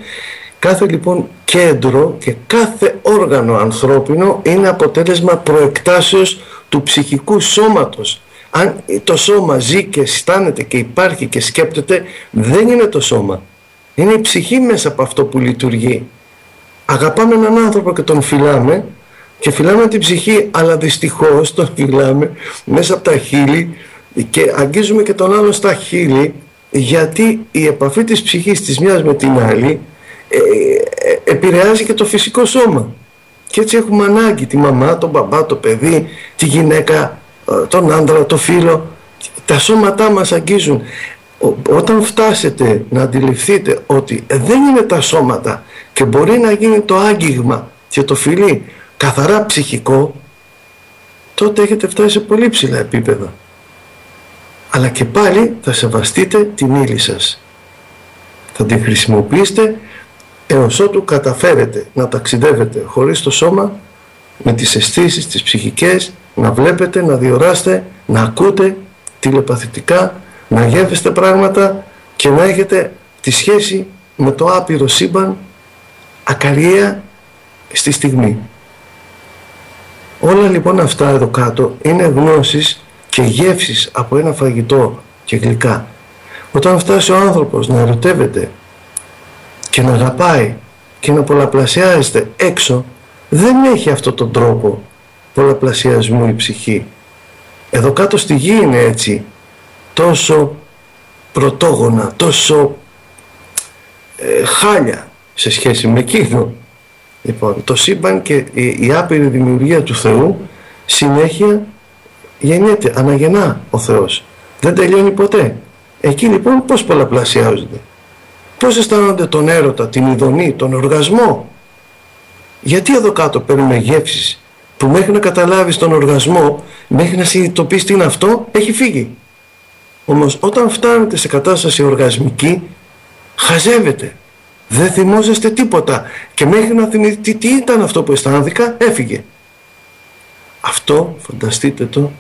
Κάθε λοιπόν κέντρο και κάθε όργανο ανθρώπινο είναι αποτέλεσμα προεκτάσεως του ψυχικού σώματος. Αν το σώμα ζει και αισθάνεται και υπάρχει και σκέπτεται, δεν είναι το σώμα. Είναι η ψυχή μέσα από αυτό που λειτουργεί. Αγαπάμε έναν άνθρωπο και τον φυλάμε και φυλάμε την ψυχή, αλλά δυστυχώς τον φυλάμε μέσα από τα χείλη και αγγίζουμε και τον άλλο στα χείλη γιατί η επαφή της ψυχής της μιας με την άλλη ε, ε, επηρεάζει και το φυσικό σώμα. Και έτσι έχουμε ανάγκη τη μαμά, τον μπαμπά, το παιδί, τη γυναίκα, ε, τον άντρα, το φίλο. Τα σώματά μας αγγίζουν όταν φτάσετε να αντιληφθείτε ότι δεν είναι τα σώματα και μπορεί να γίνει το άγγιγμα και το φιλί καθαρά ψυχικό τότε έχετε φτάσει σε πολύ ψηλά επίπεδα αλλά και πάλι θα σεβαστείτε την ύλη σας θα την χρησιμοποιήσετε έως ότου καταφέρετε να ταξιδεύετε χωρίς το σώμα με τις αισθήσεις, τις ψυχικές να βλέπετε, να διοράσετε, να ακούτε τηλεπαθητικά να γεύεστε πράγματα και να έχετε τη σχέση με το άπειρο σύμπαν ακαριέα στη στιγμή. Όλα λοιπόν αυτά εδώ κάτω είναι γνώσεις και γεύσεις από ένα φαγητό και γλυκά. Όταν φτάσει ο άνθρωπος να ερωτεύεται και να αγαπάει και να πολλαπλασιάζεται έξω δεν έχει αυτό τον τρόπο πολλαπλασιασμού η ψυχή. Εδώ κάτω στη γη είναι έτσι τόσο πρωτόγωνα, τόσο ε, χάλια σε σχέση με εκείνο. Λοιπόν, το σύμπαν και η, η άπειρη δημιουργία του Θεού συνέχεια γεννιέται, αναγεννά ο Θεός. Δεν τελειώνει ποτέ. Εκεί λοιπόν πώς πολλαπλασιάζονται; Πώς αισθάνονται τον έρωτα, την ειδονή, τον οργασμό; Γιατί εδώ κάτω παίρνουμε γεύσεις που μέχρι να καταλάβεις τον οργασμό, μέχρι να συνειδητοποιείς τι είναι αυτό, έχει φύγει. Όμως όταν φτάνετε σε κατάσταση οργασμική, χαζεύετε. Δεν θυμόσαστε τίποτα. Και μέχρι να θυμηθείτε τι ήταν αυτό που αισθάνθηκα, έφυγε. Αυτό, φανταστείτε το,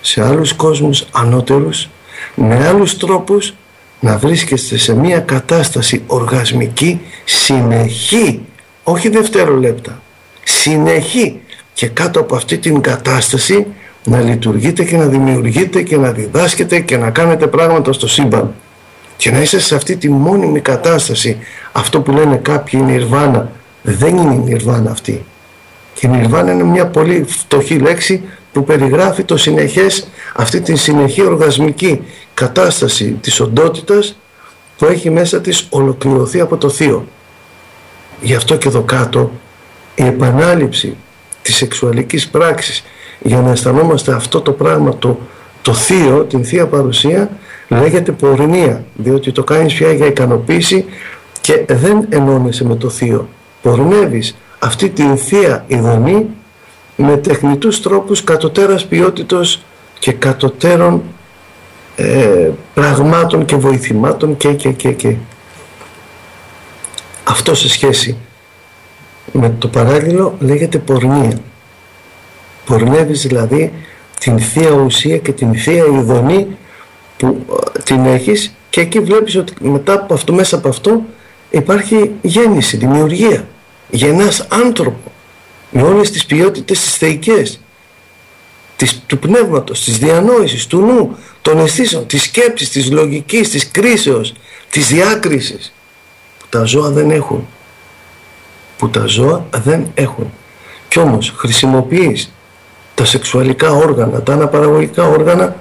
σε άλλους κόσμους ανώτερους, με άλλους τρόπους, να βρίσκεστε σε μια κατάσταση οργασμική συνεχή, όχι δευτερολέπτα, συνεχή και κάτω από αυτή την κατάσταση να λειτουργείτε και να δημιουργείτε και να διδάσκετε και να κάνετε πράγματα στο σύμπαν. Και να είσαι σε αυτή τη μόνιμη κατάσταση αυτό που λένε κάποιοι είναι Ιρβάνα δεν είναι η Νιρβάνα αυτή. Και η Νιρβάνα είναι μια πολύ φτωχή λέξη που περιγράφει το συνεχές αυτή τη συνεχή οργασμική κατάσταση της οντότητας που έχει μέσα της ολοκληρωθεί από το Θείο γι' αυτό και εδώ κάτω η επανάληψη της σεξουαλικής πράξης για να αισθανόμαστε αυτό το πράγμα το, το θείο, την θεία παρουσία λέγεται πορνεία διότι το κάνεις πια για ικανοποίηση και δεν ενώνεσαι με το θείο. Πορνεύεις αυτή την θεία ειδονή με τεχνητούς τρόπους κατωτέρας ποιότητος και κατωτέρων ε, πραγμάτων και βοηθημάτων και και και και αυτό σε σχέση με το παράλληλο λέγεται πορνεία. Πορνεύεις δηλαδή την θεία ουσία και την θεία ειδονή που ε, την έχεις και εκεί βλέπεις ότι μετά από αυτό, μέσα από αυτό υπάρχει γέννηση, δημιουργία. Γεννάς άνθρωπο με όλες τις ποιότητες τις θεϊκές της, του πνεύματος, της διανόησης, του νου, των αισθήσεων, της σκέψης, της λογικής, της κρίσεως, της διάκρισης που τα ζώα δεν έχουν που τα ζώα δεν έχουν κι όμως χρησιμοποιείς τα σεξουαλικά όργανα, τα αναπαραγωγικά όργανα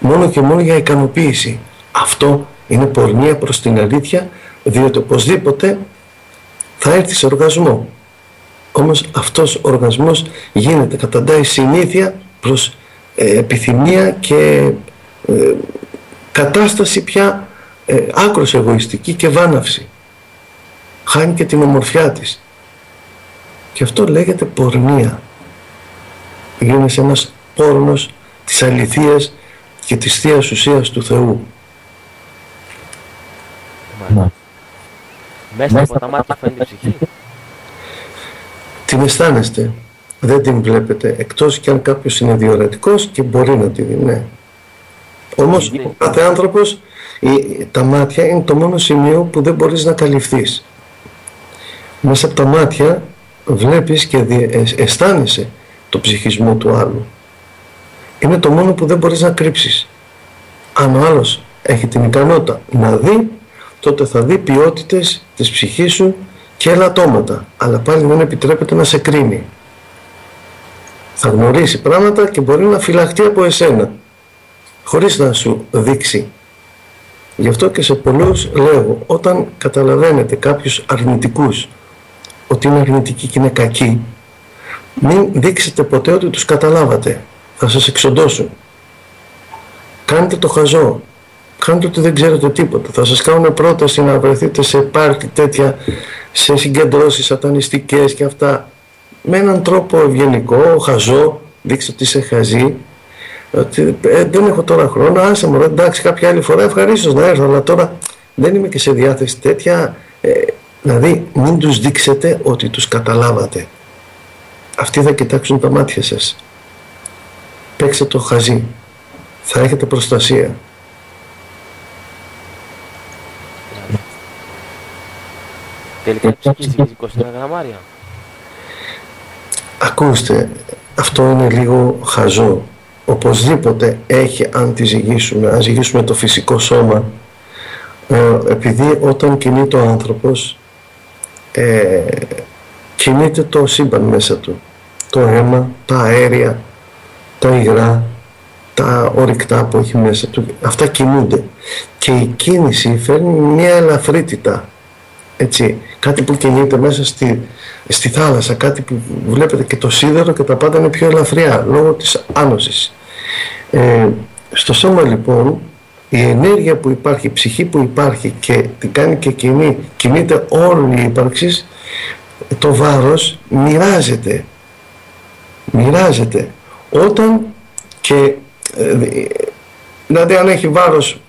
μόνο και μόνο για ικανοποίηση. Αυτό είναι πορνεία προς την αλήθεια διότι οπωσδήποτε θα έρθει σε οργασμό. Όμως αυτός ο οργασμός γίνεται, καταντάει συνήθεια προς ε, επιθυμία και ε, κατάσταση πια ε, άκρος εγωιστική και βάναυση. Χάνει και την ομορφιά της. Και αυτό λέγεται πορνεία γίνεσαι ένας πόρνος της αληθείας και της Θείας Ουσίας του Θεού. Ναι. Μέσα από τα μάτια φαίνεται η ψυχή. Την αισθάνεστε. Δεν την βλέπετε. Εκτός και αν κάποιος είναι διορατικός και μπορεί να τη δει. Ναι. Όμως ο κάθε άνθρωπος τα μάτια είναι το μόνο σημείο που δεν μπορείς να καλυφθείς. Μέσα από τα μάτια βλέπεις και ε, αισθάνεσαι το ψυχισμό του άλλου. Είναι το μόνο που δεν μπορείς να κρύψεις. Αν ο άλλος έχει την ικανότητα να δει, τότε θα δει ποιότητες της ψυχής σου και ελαττώματα. Αλλά πάλι δεν επιτρέπεται να σε κρίνει. Θα γνωρίσει πράγματα και μπορεί να φυλαχτεί από εσένα, χωρίς να σου δείξει. Γι' αυτό και σε πολλούς λέγω, όταν καταλαβαίνετε κάποιους αρνητικούς, ότι είναι αρνητικοί και είναι κακοί, μην δείξετε ποτέ ότι τους καταλάβατε. Θα σας εξοντώσουν. Κάντε το χαζό. Κάντε ότι δεν ξέρετε τίποτα. Θα σας κάνουν πρόταση να βρεθείτε σε πάρτι τέτοια, σε συγκεντρώσεις σατανιστικές και αυτά. Με έναν τρόπο ευγενικό, χαζό, δείξτε ότι είσαι χαζή. Ότι ε, δεν έχω τώρα χρόνο, άσε μου, εντάξει κάποια άλλη φορά ευχαρίστως να έρθω, αλλά τώρα δεν είμαι και σε διάθεση τέτοια. Ε, δηλαδή μην τους δείξετε ότι τους καταλάβατε αυτοί θα κοιτάξουν τα μάτια σας. Παίξτε το χαζί. Θα έχετε προστασία. Τελικά ψυχής 21 γραμμάρια. Ακούστε, αυτό είναι λίγο χαζό. Οπωσδήποτε έχει αν τη ζυγίσουμε, αν ζυγίσουμε το φυσικό σώμα, ε, επειδή όταν κινείται ο άνθρωπος ε, κινείται το σύμπαν μέσα του. Το αίμα, τα αέρια, τα υγρά, τα ορυκτά που έχει μέσα του. Αυτά κινούνται. Και η κίνηση φέρνει μια ελαφρύτητα. Έτσι, κάτι που κινείται μέσα στη, στη θάλασσα, κάτι που βλέπετε και το σίδερο και τα πάντα είναι πιο ελαφριά λόγω της άνοσης. Ε, στο σώμα λοιπόν η ενέργεια που υπάρχει, η ψυχή που υπάρχει και την κάνει και κινεί, κινείται όλη η ύπαρξη το βάρος μοιράζεται. Μοιράζεται. Όταν και ε, Δηλαδή αν έχει βάρος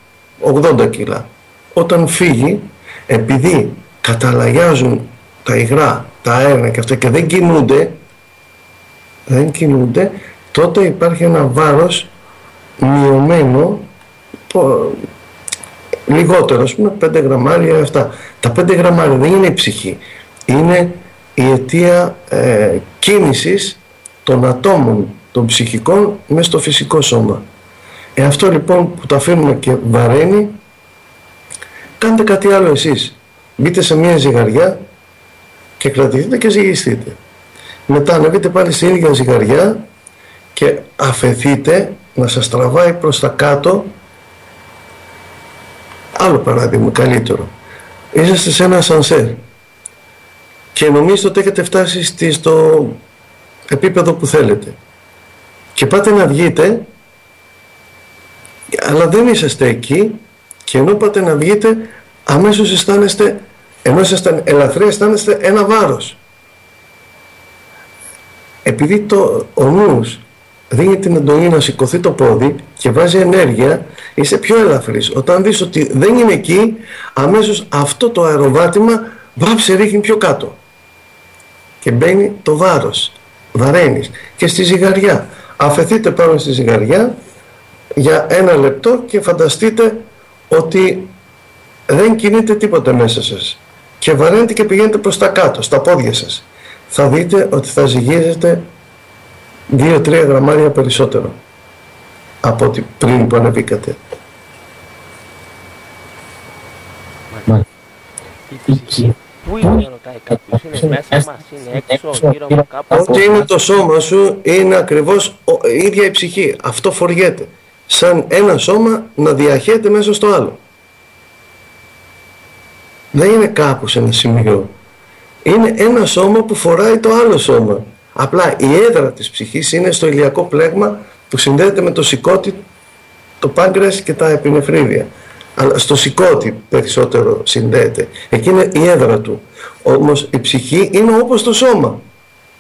80 κιλά, όταν φύγει, επειδή καταλαγιάζουν τα υγρά, τα αέρα και αυτά και δεν κινούνται, δεν κινούνται, τότε υπάρχει ένα βάρος μειωμένο, λιγότερο, ας πούμε, 5 γραμμάρια αυτά. Τα 5 γραμμάρια δεν είναι η ψυχή, είναι η αιτία ε, κίνησης των ατόμων των ψυχικών μέσα στο φυσικό σώμα. Ε, αυτό λοιπόν που το αφήνουμε και βαραίνει, κάντε κάτι άλλο εσείς. Μπείτε σε μια ζυγαριά και κρατηθείτε και ζυγιστείτε. Μετά ανέβετε πάλι στην ίδια ζυγαριά και αφαιθείτε να σας τραβάει προς τα κάτω άλλο παράδειγμα καλύτερο. Είσαστε σε ένα σανσέρ και νομίζετε ότι έχετε φτάσει στο επίπεδο που θέλετε και πάτε να βγείτε αλλά δεν είσαστε εκεί και ενώ πάτε να βγείτε αμέσως αισθάνεστε ενώ ήσασταν ελαφρύ αισθάνεστε ένα βάρος επειδή το, ο νους δίνει την εντολή να σηκωθεί το πόδι και βάζει ενέργεια είσαι πιο ελαφρύς. Όταν δεις ότι δεν είναι εκεί αμέσως αυτό το αεροβάτημα βάψε ρίχνει πιο κάτω. Και μπαίνει το βάρος βαραίνεις. Και στη ζυγαριά. Αφαιθείτε πάνω στη ζυγαριά για ένα λεπτό και φανταστείτε ότι δεν κινείται τίποτα μέσα σας. Και βαραίνετε και πηγαίνετε προς τα κάτω, στα πόδια σας. Θα δείτε ότι θα ζυγίζετε 2-3 γραμμάρια περισσότερο από ό,τι πριν που ανεβήκατε. Πού είναι, ρωτάει κάποιος, είναι μέσα μας, είναι έξω, γύρω από κάπου. Ό,τι είναι το σώμα σου είναι ακριβώς η ίδια η ψυχή. Αυτό φοριέται. Σαν ένα σώμα να διαχέεται μέσα στο άλλο. Δεν είναι κάπου σε ένα σημείο. Είναι ένα σώμα που φοράει το άλλο σώμα. Απλά η έδρα της ψυχής είναι στο ηλιακό πλέγμα που συνδέεται με το σηκώτη, το πάγκρας και τα επινεφρίδια αλλά στο σηκώτη περισσότερο συνδέεται. Εκεί είναι η έδρα του. Όμως η ψυχή είναι όπως το σώμα.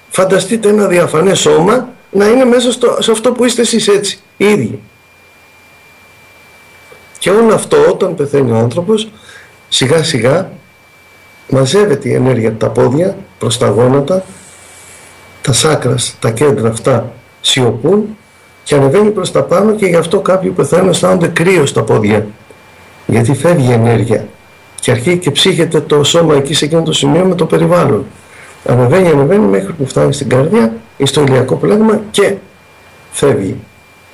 Φανταστείτε ένα διαφανές σώμα να είναι μέσα στο, σε αυτό που είστε εσείς έτσι, οι ίδιοι. Και όλο αυτό όταν πεθαίνει ο άνθρωπος σιγά σιγά μαζεύεται η ενέργεια από τα πόδια προς τα γόνατα, τα σάκρας, τα κέντρα αυτά σιωπούν και ανεβαίνει προς τα πάνω και γι' αυτό κάποιοι πεθαίνουν αισθάνονται κρύος στα πόδια γιατί φεύγει η ενέργεια και αρχίζει και ψύχεται το σώμα εκεί σε εκείνο το σημείο με το περιβάλλον. Ανεβαίνει, ανεβαίνει μέχρι που φτάνει στην καρδιά ή στο ηλιακό πλέγμα και φεύγει.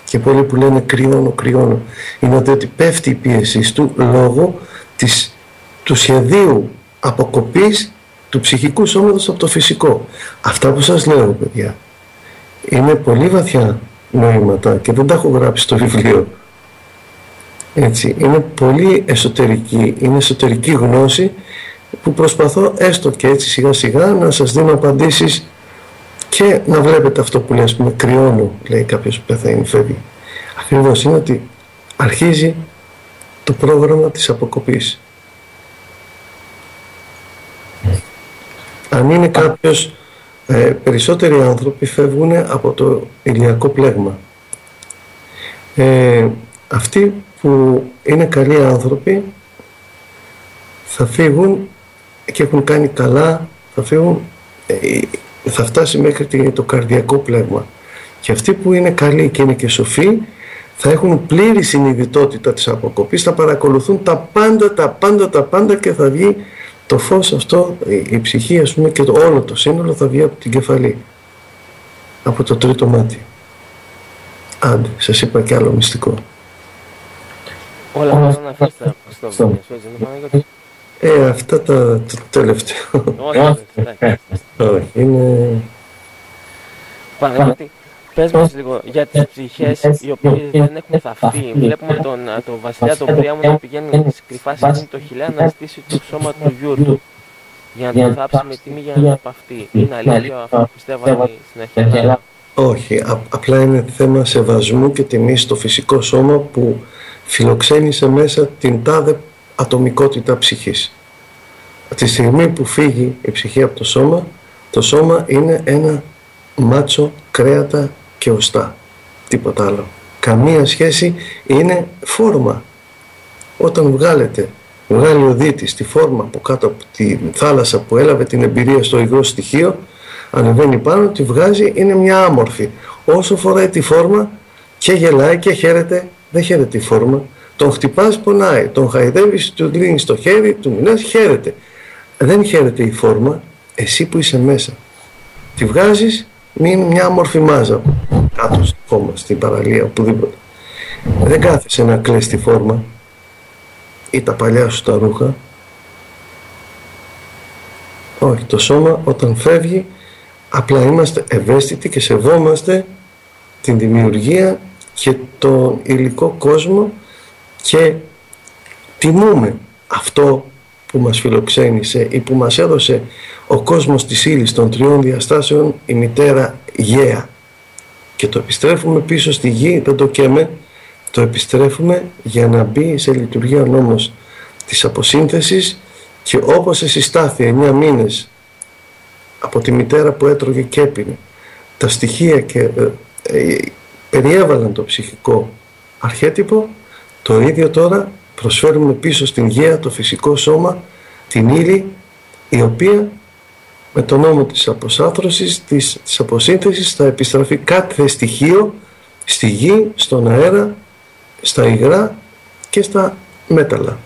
Και πολλοί που λένε κρυώνω, κρυώνω, είναι ότι πέφτει η πίεση του λόγω της, του σχεδίου αποκοπής του ψυχικού σώματος από το φυσικό. Αυτά που σας λέω παιδιά είναι πολύ βαθιά νοήματα και δεν τα έχω γράψει στο βιβλίο. Έτσι, είναι πολύ εσωτερική, είναι εσωτερική γνώση που προσπαθώ έστω και έτσι σιγά σιγά να σας δίνω απαντήσεις και να βλέπετε αυτό που λέει ας πούμε κρυώνω λέει κάποιος που πεθαίνει φεύγει. Ακριβώς είναι ότι αρχίζει το πρόγραμμα της αποκοπής αν είναι κάποιος ε, περισσότεροι άνθρωποι φεύγουν από το ηλιακό πλέγμα ε, αυτοί που είναι καλοί άνθρωποι θα φύγουν και έχουν κάνει καλά, θα φύγουν, ε, θα φτάσει μέχρι το καρδιακό πλέγμα. Και αυτοί που είναι καλοί και είναι και σοφοί θα έχουν πλήρη συνειδητότητα της αποκοπής, θα παρακολουθούν τα πάντα, τα πάντα, τα πάντα και θα βγει το φως αυτό, η ψυχή ας πούμε και το, όλο το σύνολο θα βγει από την κεφαλή, από το τρίτο μάτι. Άντε, σας είπα και άλλο μυστικό. Όλα αυτά να αφήσει στο βίντεο σου, έτσι, Ε, αυτά τα το τελευταίο. Όχι, Όχι, είναι... Παναγιώτη, πες μας λίγο για τις ψυχές οι οποίες δεν έχουν θαυτεί. Βλέπουμε τον, τον βασιλιά τον Πριάμο να πηγαίνει κρυφά σε το χιλιά να στήσει το σώμα του γιού του για να το θάψει με τιμή για να παυτεί. Είναι αλήθεια αυτό που πιστεύανε στην αρχή. Όχι, απλά είναι θέμα σεβασμού και τιμή στο φυσικό σώμα που φιλοξένησε μέσα την τάδε ατομικότητα ψυχής. τη στιγμή που φύγει η ψυχή από το σώμα, το σώμα είναι ένα μάτσο, κρέατα και οστά. Τίποτα άλλο. καμία σχέση, είναι φόρμα. Όταν βγάλετε, βγάλει ο δίτης τη φόρμα από κάτω από τη θάλασσα που έλαβε την εμπειρία στο υγρό στοιχείο, ανεβαίνει πάνω, τη βγάζει, είναι μια άμορφη. Όσο φοράει τη φόρμα και γελάει και χαίρεται, δεν χαίρεται τη φόρμα, τον χτυπάς πονάει, τον χαϊδεύεις, του δίνεις το χέρι, του μιλάς, χαίρεται. Δεν χαίρεται η φόρμα, εσύ που είσαι μέσα. Τη βγάζεις, μην μια όμορφη μάζα κάτω στο κόμμα, στην παραλία, οπουδήποτε. Δεν κάθεσαι να κλαις τη φόρμα ή τα παλιά σου τα ρούχα. Όχι, το σώμα όταν φεύγει απλά είμαστε ευαίσθητοι και σεβόμαστε την δημιουργία και τον υλικό κόσμο και τιμούμε αυτό που μας φιλοξένησε ή που μας έδωσε ο κόσμος της ύλης των τριών διαστάσεων η μητέρα Γέα και το επιστρέφουμε πίσω στη γη, δεν το καίμε, το επιστρέφουμε για να μπει σε λειτουργία ο νόμος της αποσύνθεσης. Και όπως εσυστάθη 9 μήνες από τη μητέρα που έτρωγε και έπινε τα στοιχεία και ε, ε, περιέβαλαν το ψυχικό αρχέτυπο το ίδιο τώρα προσφέρουμε πίσω στην γέα το φυσικό σώμα, την ύλη, η οποία με τον νόμο της αποσάθρωσης, της, της αποσύνθεσης θα επιστραφεί κάθε στοιχείο στη γη, στον αέρα, στα υγρά και στα μέταλλα.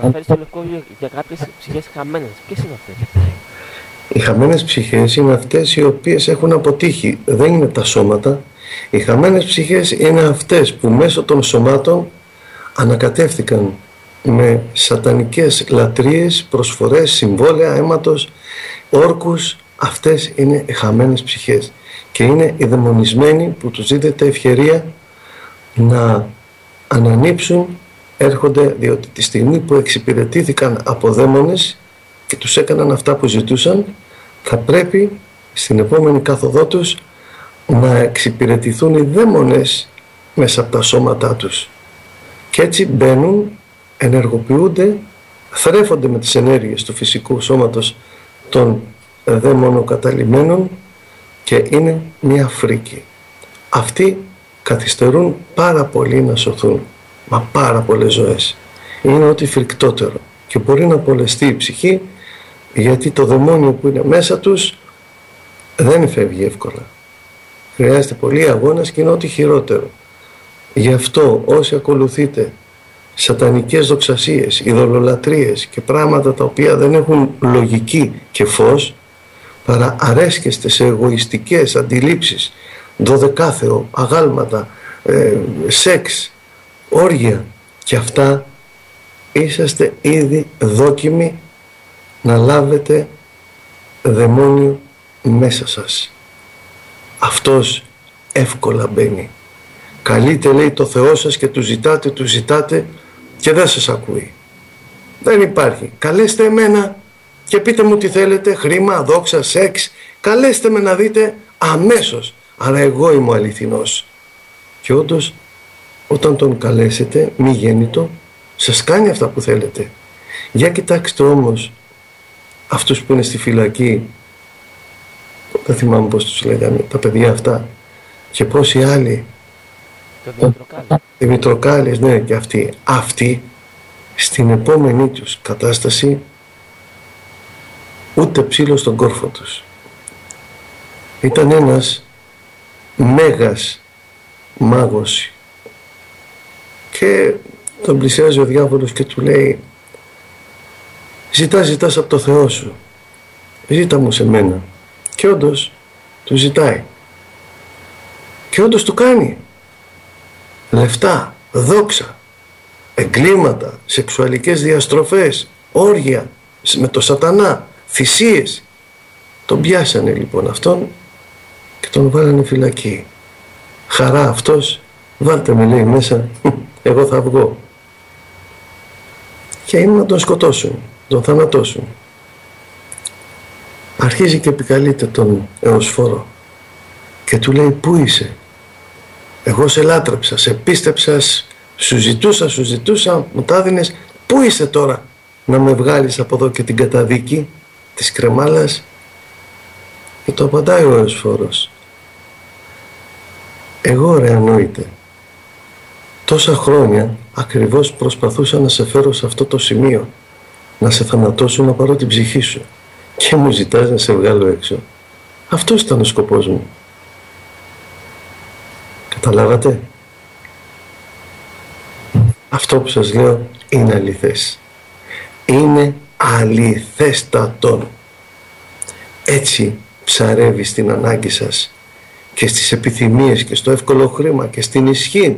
Αναφέρεις το λευκό για κάποιες ψυχές χαμένες. Ποιες είναι αυτές; Οι χαμένες ψυχές είναι αυτές οι οποίες έχουν αποτύχει. Δεν είναι τα σώματα, οι χαμένες ψυχές είναι αυτές που μέσω των σωμάτων ανακατεύθηκαν με σατανικές λατρείες, προσφορές, συμβόλαια, αίματος, όρκους. Αυτές είναι οι χαμένες ψυχές και είναι οι δαιμονισμένοι που τους δίδεται ευκαιρία να ανανύψουν έρχονται διότι τη στιγμή που εξυπηρετήθηκαν από δαίμονες και τους έκαναν αυτά που ζητούσαν θα πρέπει στην επόμενη κάθοδό τους να εξυπηρετηθούν οι δαίμονες μέσα από τα σώματά τους και έτσι μπαίνουν, ενεργοποιούνται, θρέφονται με τις ενέργειες του φυσικού σώματος των δαίμονων καταλημμένων και είναι μια φρίκη. Αυτοί καθυστερούν πάρα πολύ να σωθούν, μα πάρα πολλές ζωές. Είναι ό,τι φρικτότερο και μπορεί να απολεστεί η ψυχή γιατί το δαιμόνιο που είναι μέσα τους δεν φεύγει εύκολα. Χρειάζεται πολύ αγώνας και είναι ό,τι χειρότερο. Γι' αυτό όσοι ακολουθείτε σατανικές δοξασίες, ειδωλολατρίες και πράγματα τα οποία δεν έχουν λογική και φως παρά αρέσκεστες σε εγωιστικές αντιλήψεις, δωδεκάθεο, αγάλματα, ε, σεξ, όργια και αυτά είσαστε ήδη δόκιμοι να λάβετε δαιμόνιο μέσα σας αυτός εύκολα μπαίνει. Καλείτε λέει το Θεό σας και του ζητάτε, του ζητάτε και δεν σας ακούει. Δεν υπάρχει. Καλέστε εμένα και πείτε μου τι θέλετε, χρήμα, δόξα, σεξ. Καλέστε με να δείτε αμέσως. Αλλά εγώ είμαι ο αληθινός. Και όντως, όταν τον καλέσετε, μη γέννητο, σας κάνει αυτά που θέλετε. Για κοιτάξτε όμως αυτούς που είναι στη φυλακή δεν θυμάμαι πώς τους λέγανε, τα παιδιά αυτά. Και πόσοι άλλοι. Οι Μητροκάλες, ναι, και αυτοί. Αυτοί στην επόμενη τους κατάσταση ούτε ψήλο στον κόρφο τους. Ήταν ένας μέγας μάγος και τον πλησιάζει ο διάβολος και του λέει ζητά ζητάς από το Θεό σου ζήτα μου σε μένα και όντως του ζητάει. Και όντως του κάνει. Λεφτά, δόξα, εγκλήματα, σεξουαλικές διαστροφές, όργια με το σατανά, θυσίες. Τον πιάσανε λοιπόν αυτόν και τον βάλανε φυλακή. Χαρά αυτός, βάλτε με λέει μέσα, (laughs) εγώ θα βγω. Και είναι να τον σκοτώσουν, τον θανατώσουν αρχίζει και επικαλείται τον Εωσφόρο και του λέει πού είσαι εγώ σε λάτρεψα, σε πίστεψα σου ζητούσα, σου ζητούσα μου τα δίνες πού είσαι τώρα να με βγάλεις από εδώ και την καταδίκη της κρεμάλας; Και το απαντάει ο Εωσφόρος Εγώ ρε ανόητε. Τόσα χρόνια ακριβώς προσπαθούσα να σε φέρω σε αυτό το σημείο. Να σε θανατώσω να πάρω την ψυχή σου. Και μου ζητάς να σε βγάλω έξω. Αυτός ήταν ο σκοπός μου. Καταλάβατε. Αυτό που σας λέω είναι αληθές. Είναι αληθέστατον. Έτσι ψαρεύει στην ανάγκη σας και στις επιθυμίες και στο εύκολο χρήμα και στην ισχύ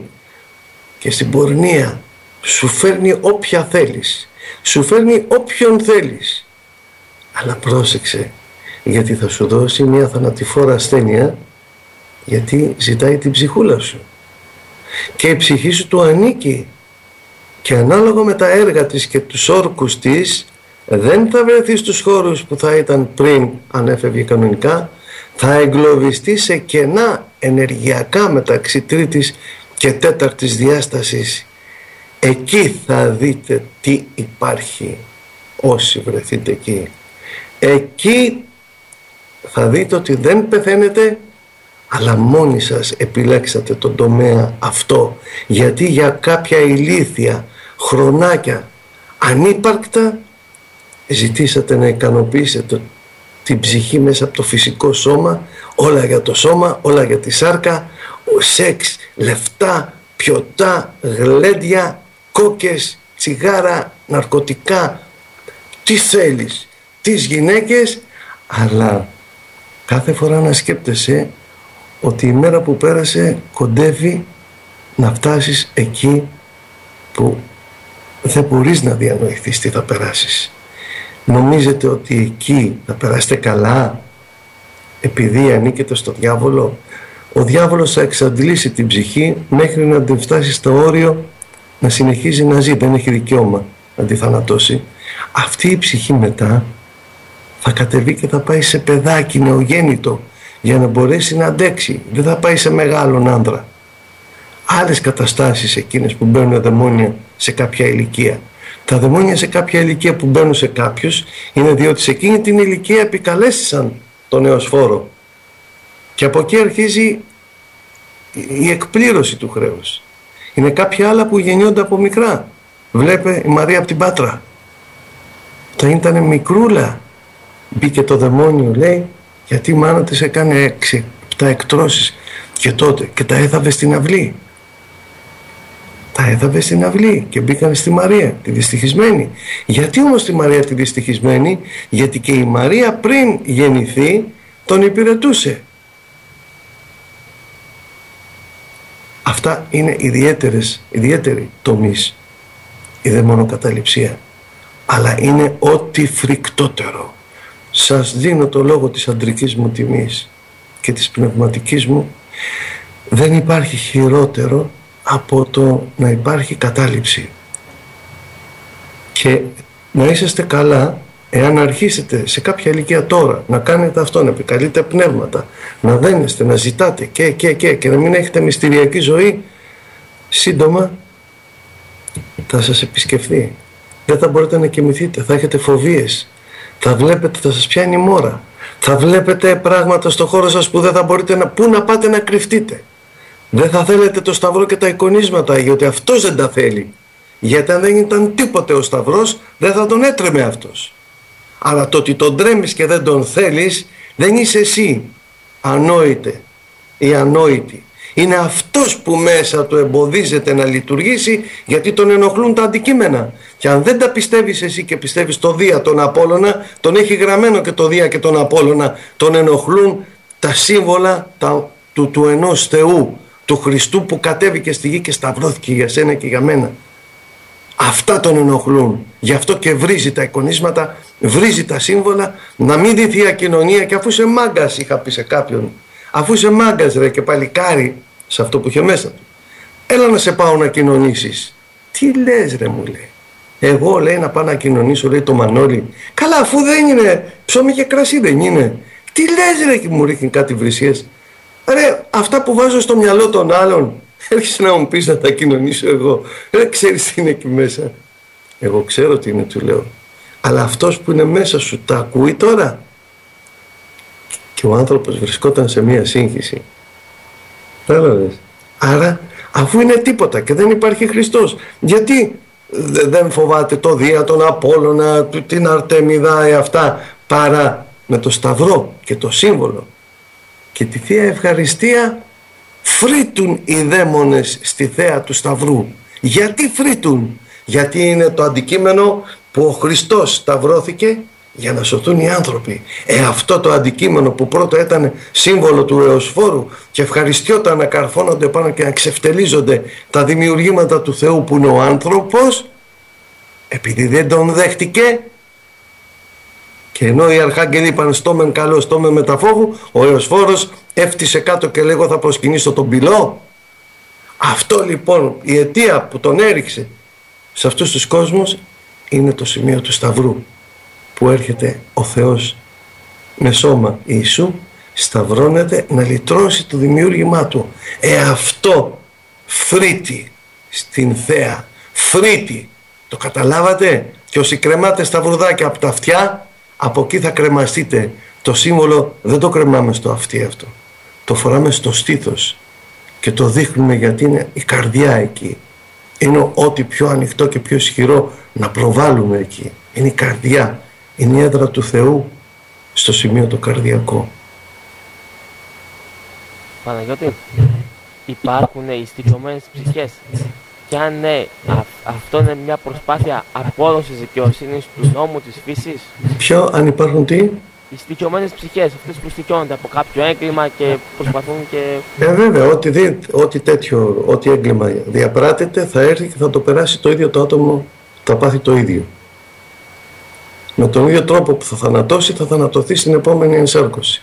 και στην πορνεία σου φέρνει όποια θέλεις σου φέρνει όποιον θέλεις αλλά πρόσεξε γιατί θα σου δώσει μια θανατηφόρα ασθένεια γιατί ζητάει την ψυχούλα σου. Και η ψυχή σου του ανήκει. Και ανάλογα με τα έργα της και τους όρκους της δεν θα βρεθεί στους χώρους που θα ήταν πριν αν έφευγε κανονικά θα εγκλωβιστεί σε κενά ενεργειακά μεταξύ τρίτης και τέταρτης διάστασης. Εκεί θα δείτε τι υπάρχει όσοι βρεθείτε εκεί. Εκεί θα δείτε ότι δεν πεθαίνετε αλλά μόνοι σας επιλέξατε τον τομέα αυτό γιατί για κάποια ηλίθια χρονάκια ανύπαρκτα ζητήσατε να ικανοποιήσετε την ψυχή μέσα από το φυσικό σώμα όλα για το σώμα, όλα για τη σάρκα σεξ, λεφτά, πιωτά, γλέντια κόκες, τσιγάρα, ναρκωτικά τι θέλεις, τις γυναίκες. Αλλά κάθε φορά να σκέπτεσαι ότι η μέρα που πέρασε κοντεύει να φτάσεις εκεί που δεν μπορείς να διανοηθείς τι θα περάσεις. Νομίζετε ότι εκεί θα περάσετε καλά επειδή ανήκετε στο διάβολο; Ο διάβολος θα εξαντλήσει την ψυχή μέχρι να την φτάσει στο όριο να συνεχίζει να ζει. Δεν έχει δικαίωμα να τη θανατώσει. Αυτή η ψυχή μετά θα κατεβεί και θα πάει σε παιδάκι νεογέννητο για να μπορέσει να αντέξει. Δεν θα πάει σε μεγάλον άντρα. Άλλες καταστάσεις εκείνες που μπαίνουν δαιμόνια σε κάποια ηλικία. Τα δαιμόνια σε κάποια ηλικία που μπαίνουν σε κάποιους είναι διότι σε εκείνη την ηλικία επικαλέστησαν τον νεοσφόρο. Και από εκεί αρχίζει η εκπλήρωση του χρέους. Είναι κάποια άλλα που γεννιόνται από μικρά. Βλέπε η Μαρία από την Πάτρα. Τα ήταν μικρούλα. Μπήκε το δαιμόνιο λέει γιατί η μάνα της έκανε έξι, επτά εκτρώσεις και τότε και τα έδαβε στην αυλή. Τα έδαβε στην αυλή και μπήκαν στη Μαρία, τη δυστυχισμένη. Γιατί όμως τη Μαρία τη δυστυχισμένη, γιατί και η Μαρία πριν γεννηθεί τον υπηρετούσε. Αυτά είναι ιδιαίτερες, ιδιαίτεροι τομείς η δαιμονοκαταληψία αλλά είναι ό,τι φρικτότερο σας δίνω το λόγο της αντρικής μου τιμής και της πνευματικής μου. Δεν υπάρχει χειρότερο από το να υπάρχει κατάληψη. Και να είσαστε καλά εάν αρχίσετε σε κάποια ηλικία τώρα να κάνετε αυτό, να επικαλείτε πνεύματα να δένεστε, να ζητάτε και και και και να μην έχετε μυστηριακή ζωή σύντομα θα σας επισκεφθεί. Δεν θα μπορείτε να κοιμηθείτε, θα έχετε φοβίες θα βλέπετε, θα σας πιάνει η μόρα. Θα βλέπετε πράγματα στο χώρο σας που δεν θα μπορείτε να... Πού να πάτε να κρυφτείτε. Δεν θα θέλετε το σταυρό και τα εικονίσματα γιατί αυτός δεν τα θέλει. Γιατί αν δεν ήταν τίποτε ο σταυρός δεν θα τον έτρεμε αυτός. Αλλά το ότι τον τρέμεις και δεν τον θέλεις δεν είσαι εσύ ανόητε ή ανόητη. Είναι αυτός που μέσα του εμποδίζεται να λειτουργήσει γιατί τον ενοχλούν τα αντικείμενα. Και αν δεν τα πιστεύεις εσύ και πιστεύεις το Δία τον Απόλλωνα, τον έχει γραμμένο και το Δία και τον Απόλλωνα, τον ενοχλούν τα σύμβολα τα, του, του ενός Θεού, του Χριστού που κατέβηκε στη γη και σταυρώθηκε για σένα και για μένα. Αυτά τον ενοχλούν. Γι' αυτό και βρίζει τα εικονίσματα, βρίζει τα σύμβολα, να μην δει θεία κοινωνία και αφού είσαι μάγκας είχα πει σε κάποιον Αφού είσαι μάγκας ρε και παλικάρι σε αυτό που είχε μέσα του. Έλα να σε πάω να κοινωνήσεις. Τι λες ρε μου λέει. Εγώ λέει να πάω να κοινωνήσω λέει το Μανώλη. Καλά αφού δεν είναι ψωμί και κρασί δεν είναι. Τι λες ρε και μου ρίχνει κάτι βρυσιές. Ρε αυτά που βάζω στο μυαλό των άλλων έρχεσαι να μου πεις να τα κοινωνήσω εγώ. Ρε ξέρεις τι είναι εκεί μέσα. Εγώ ξέρω τι είναι του λέω. Αλλά αυτός που είναι μέσα σου τα ακούει τώρα; Και ο άνθρωπος βρισκόταν σε μία σύγχυση Κατάλαβες. Άρα αφού είναι τίποτα και δεν υπάρχει Χριστός γιατί δεν φοβάται το Δία, τον Απόλλωνα, την Αρτέμιδα ή αυτά παρά με το Σταυρό και το σύμβολο και τη Θεία Ευχαριστία φρύτουν οι δαίμονες στη θέα του Σταυρού. Γιατί φρύτουν, γιατί είναι το αντικείμενο που ο Χριστός σταυρώθηκε για να σωθούν οι άνθρωποι. Ε, αυτό το αντικείμενο που πρώτα ήταν σύμβολο του εωσφόρου και ευχαριστιόταν να καρφώνονται πάνω και να ξεφτελίζονται τα δημιουργήματα του Θεού που είναι ο άνθρωπος επειδή δεν τον δέχτηκε και ενώ οι αρχάγγελοι είπαν στόμεν καλό, στόμεν μεταφόβου, ο Εωσφόρος έφτισε κάτω και λέγω θα προσκυνήσω τον πυλό. Αυτό λοιπόν η αιτία που τον έριξε σε αυτούς τους κόσμους είναι το σημείο του Σταυρού που έρχεται ο Θεός με σώμα Ιησού σταυρώνεται να λυτρώσει το δημιούργημά του. Ε αυτό φρύτη στην θέα, φρύτη. Το καταλάβατε; Και όσοι κρεμάτε στα βρουδάκια από τα αυτιά από εκεί θα κρεμαστείτε. Το σύμβολο δεν το κρεμάμε στο αυτί αυτό. Το φοράμε στο στήθος και το δείχνουμε γιατί είναι η καρδιά εκεί. Είναι ό,τι πιο ανοιχτό και πιο ισχυρό να προβάλλουμε εκεί. Είναι η καρδιά, είναι η έδρα του Θεού στο σημείο το καρδιακό. Παναγιώτη, υπάρχουν οι στοιχειωμένες ψυχές και αν ναι, αυτό είναι μια προσπάθεια απόδοσης δικαιοσύνης του νόμου της φύσης; Ποιο, αν υπάρχουν τι; Οι στοιχειωμένες ψυχές, αυτές που στοιχειώνονται από κάποιο έγκλημα και προσπαθούν και... Ε, βέβαια, ό,τι, δι, ό,τι τέτοιο, ό,τι έγκλημα διαπράτεται θα έρθει και θα το περάσει το ίδιο το άτομο, θα πάθει το ίδιο. Με τον ίδιο τρόπο που θα θανατώσει, θα θανατωθεί στην επόμενη ενσάρκωση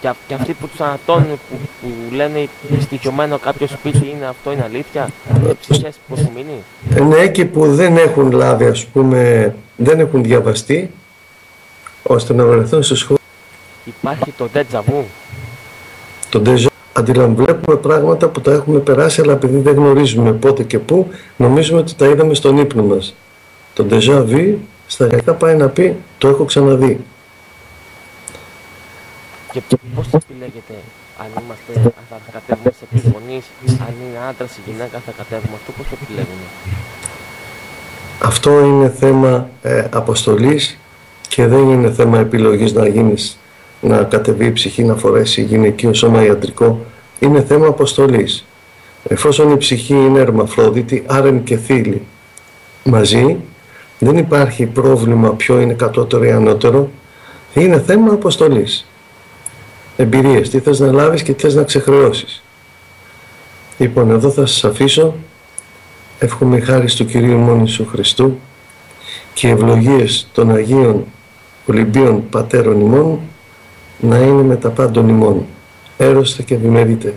και, και αυτοί που τους ανατώνουν, που, που λένε στοιχειωμένο κάποιος σπίτι είναι αυτό, είναι αλήθεια, είναι ψυχές που έχουν μείνει; Ε, ναι, εκεί που δεν έχουν λάβει, ας πούμε, δεν έχουν διαβαστεί, ώστε να βρεθούν στο σχόλιο. Υπάρχει το déjà vu. Το déjà αντιλαμβλέπουμε πράγματα που τα έχουμε περάσει, αλλά επειδή δεν γνωρίζουμε πότε και πού, νομίζουμε ότι τα είδαμε στον ύπνο μας. Το déjà vu στα αγγλικά πάει να πει το έχω ξαναδεί. Και πώς θα επιλέγετε αν είμαστε, αν θα κατέβουμε σε επιμονή, αν είναι άντρας ή γυναίκα θα κατέβουμε, αυτό πώς το επιλέγουμε; Αυτό είναι θέμα ε, αποστολής και δεν είναι θέμα επιλογής να γίνεις, να κατεβεί η ψυχή να φορέσει γυναικείο σώμα ιατρικό. Είναι θέμα αποστολής. Εφόσον η ψυχή είναι ερμαφρόδιτη, άρεν και θύλη μαζί, δεν υπάρχει πρόβλημα ποιο είναι κατώτερο ή ανώτερο, είναι θέμα αποστολής εμπειρίες, τι θες να λάβεις και τι θες να ξεχρεώσεις. Λοιπόν, εδώ θα σας αφήσω. Εύχομαι χάρη του Κυρίου μόνο Ιησού Χριστού και ευλογίες των Αγίων Ολυμπίων Πατέρων ημών να είναι με τα πάντων ημών. Έρωστε και ευημερείτε.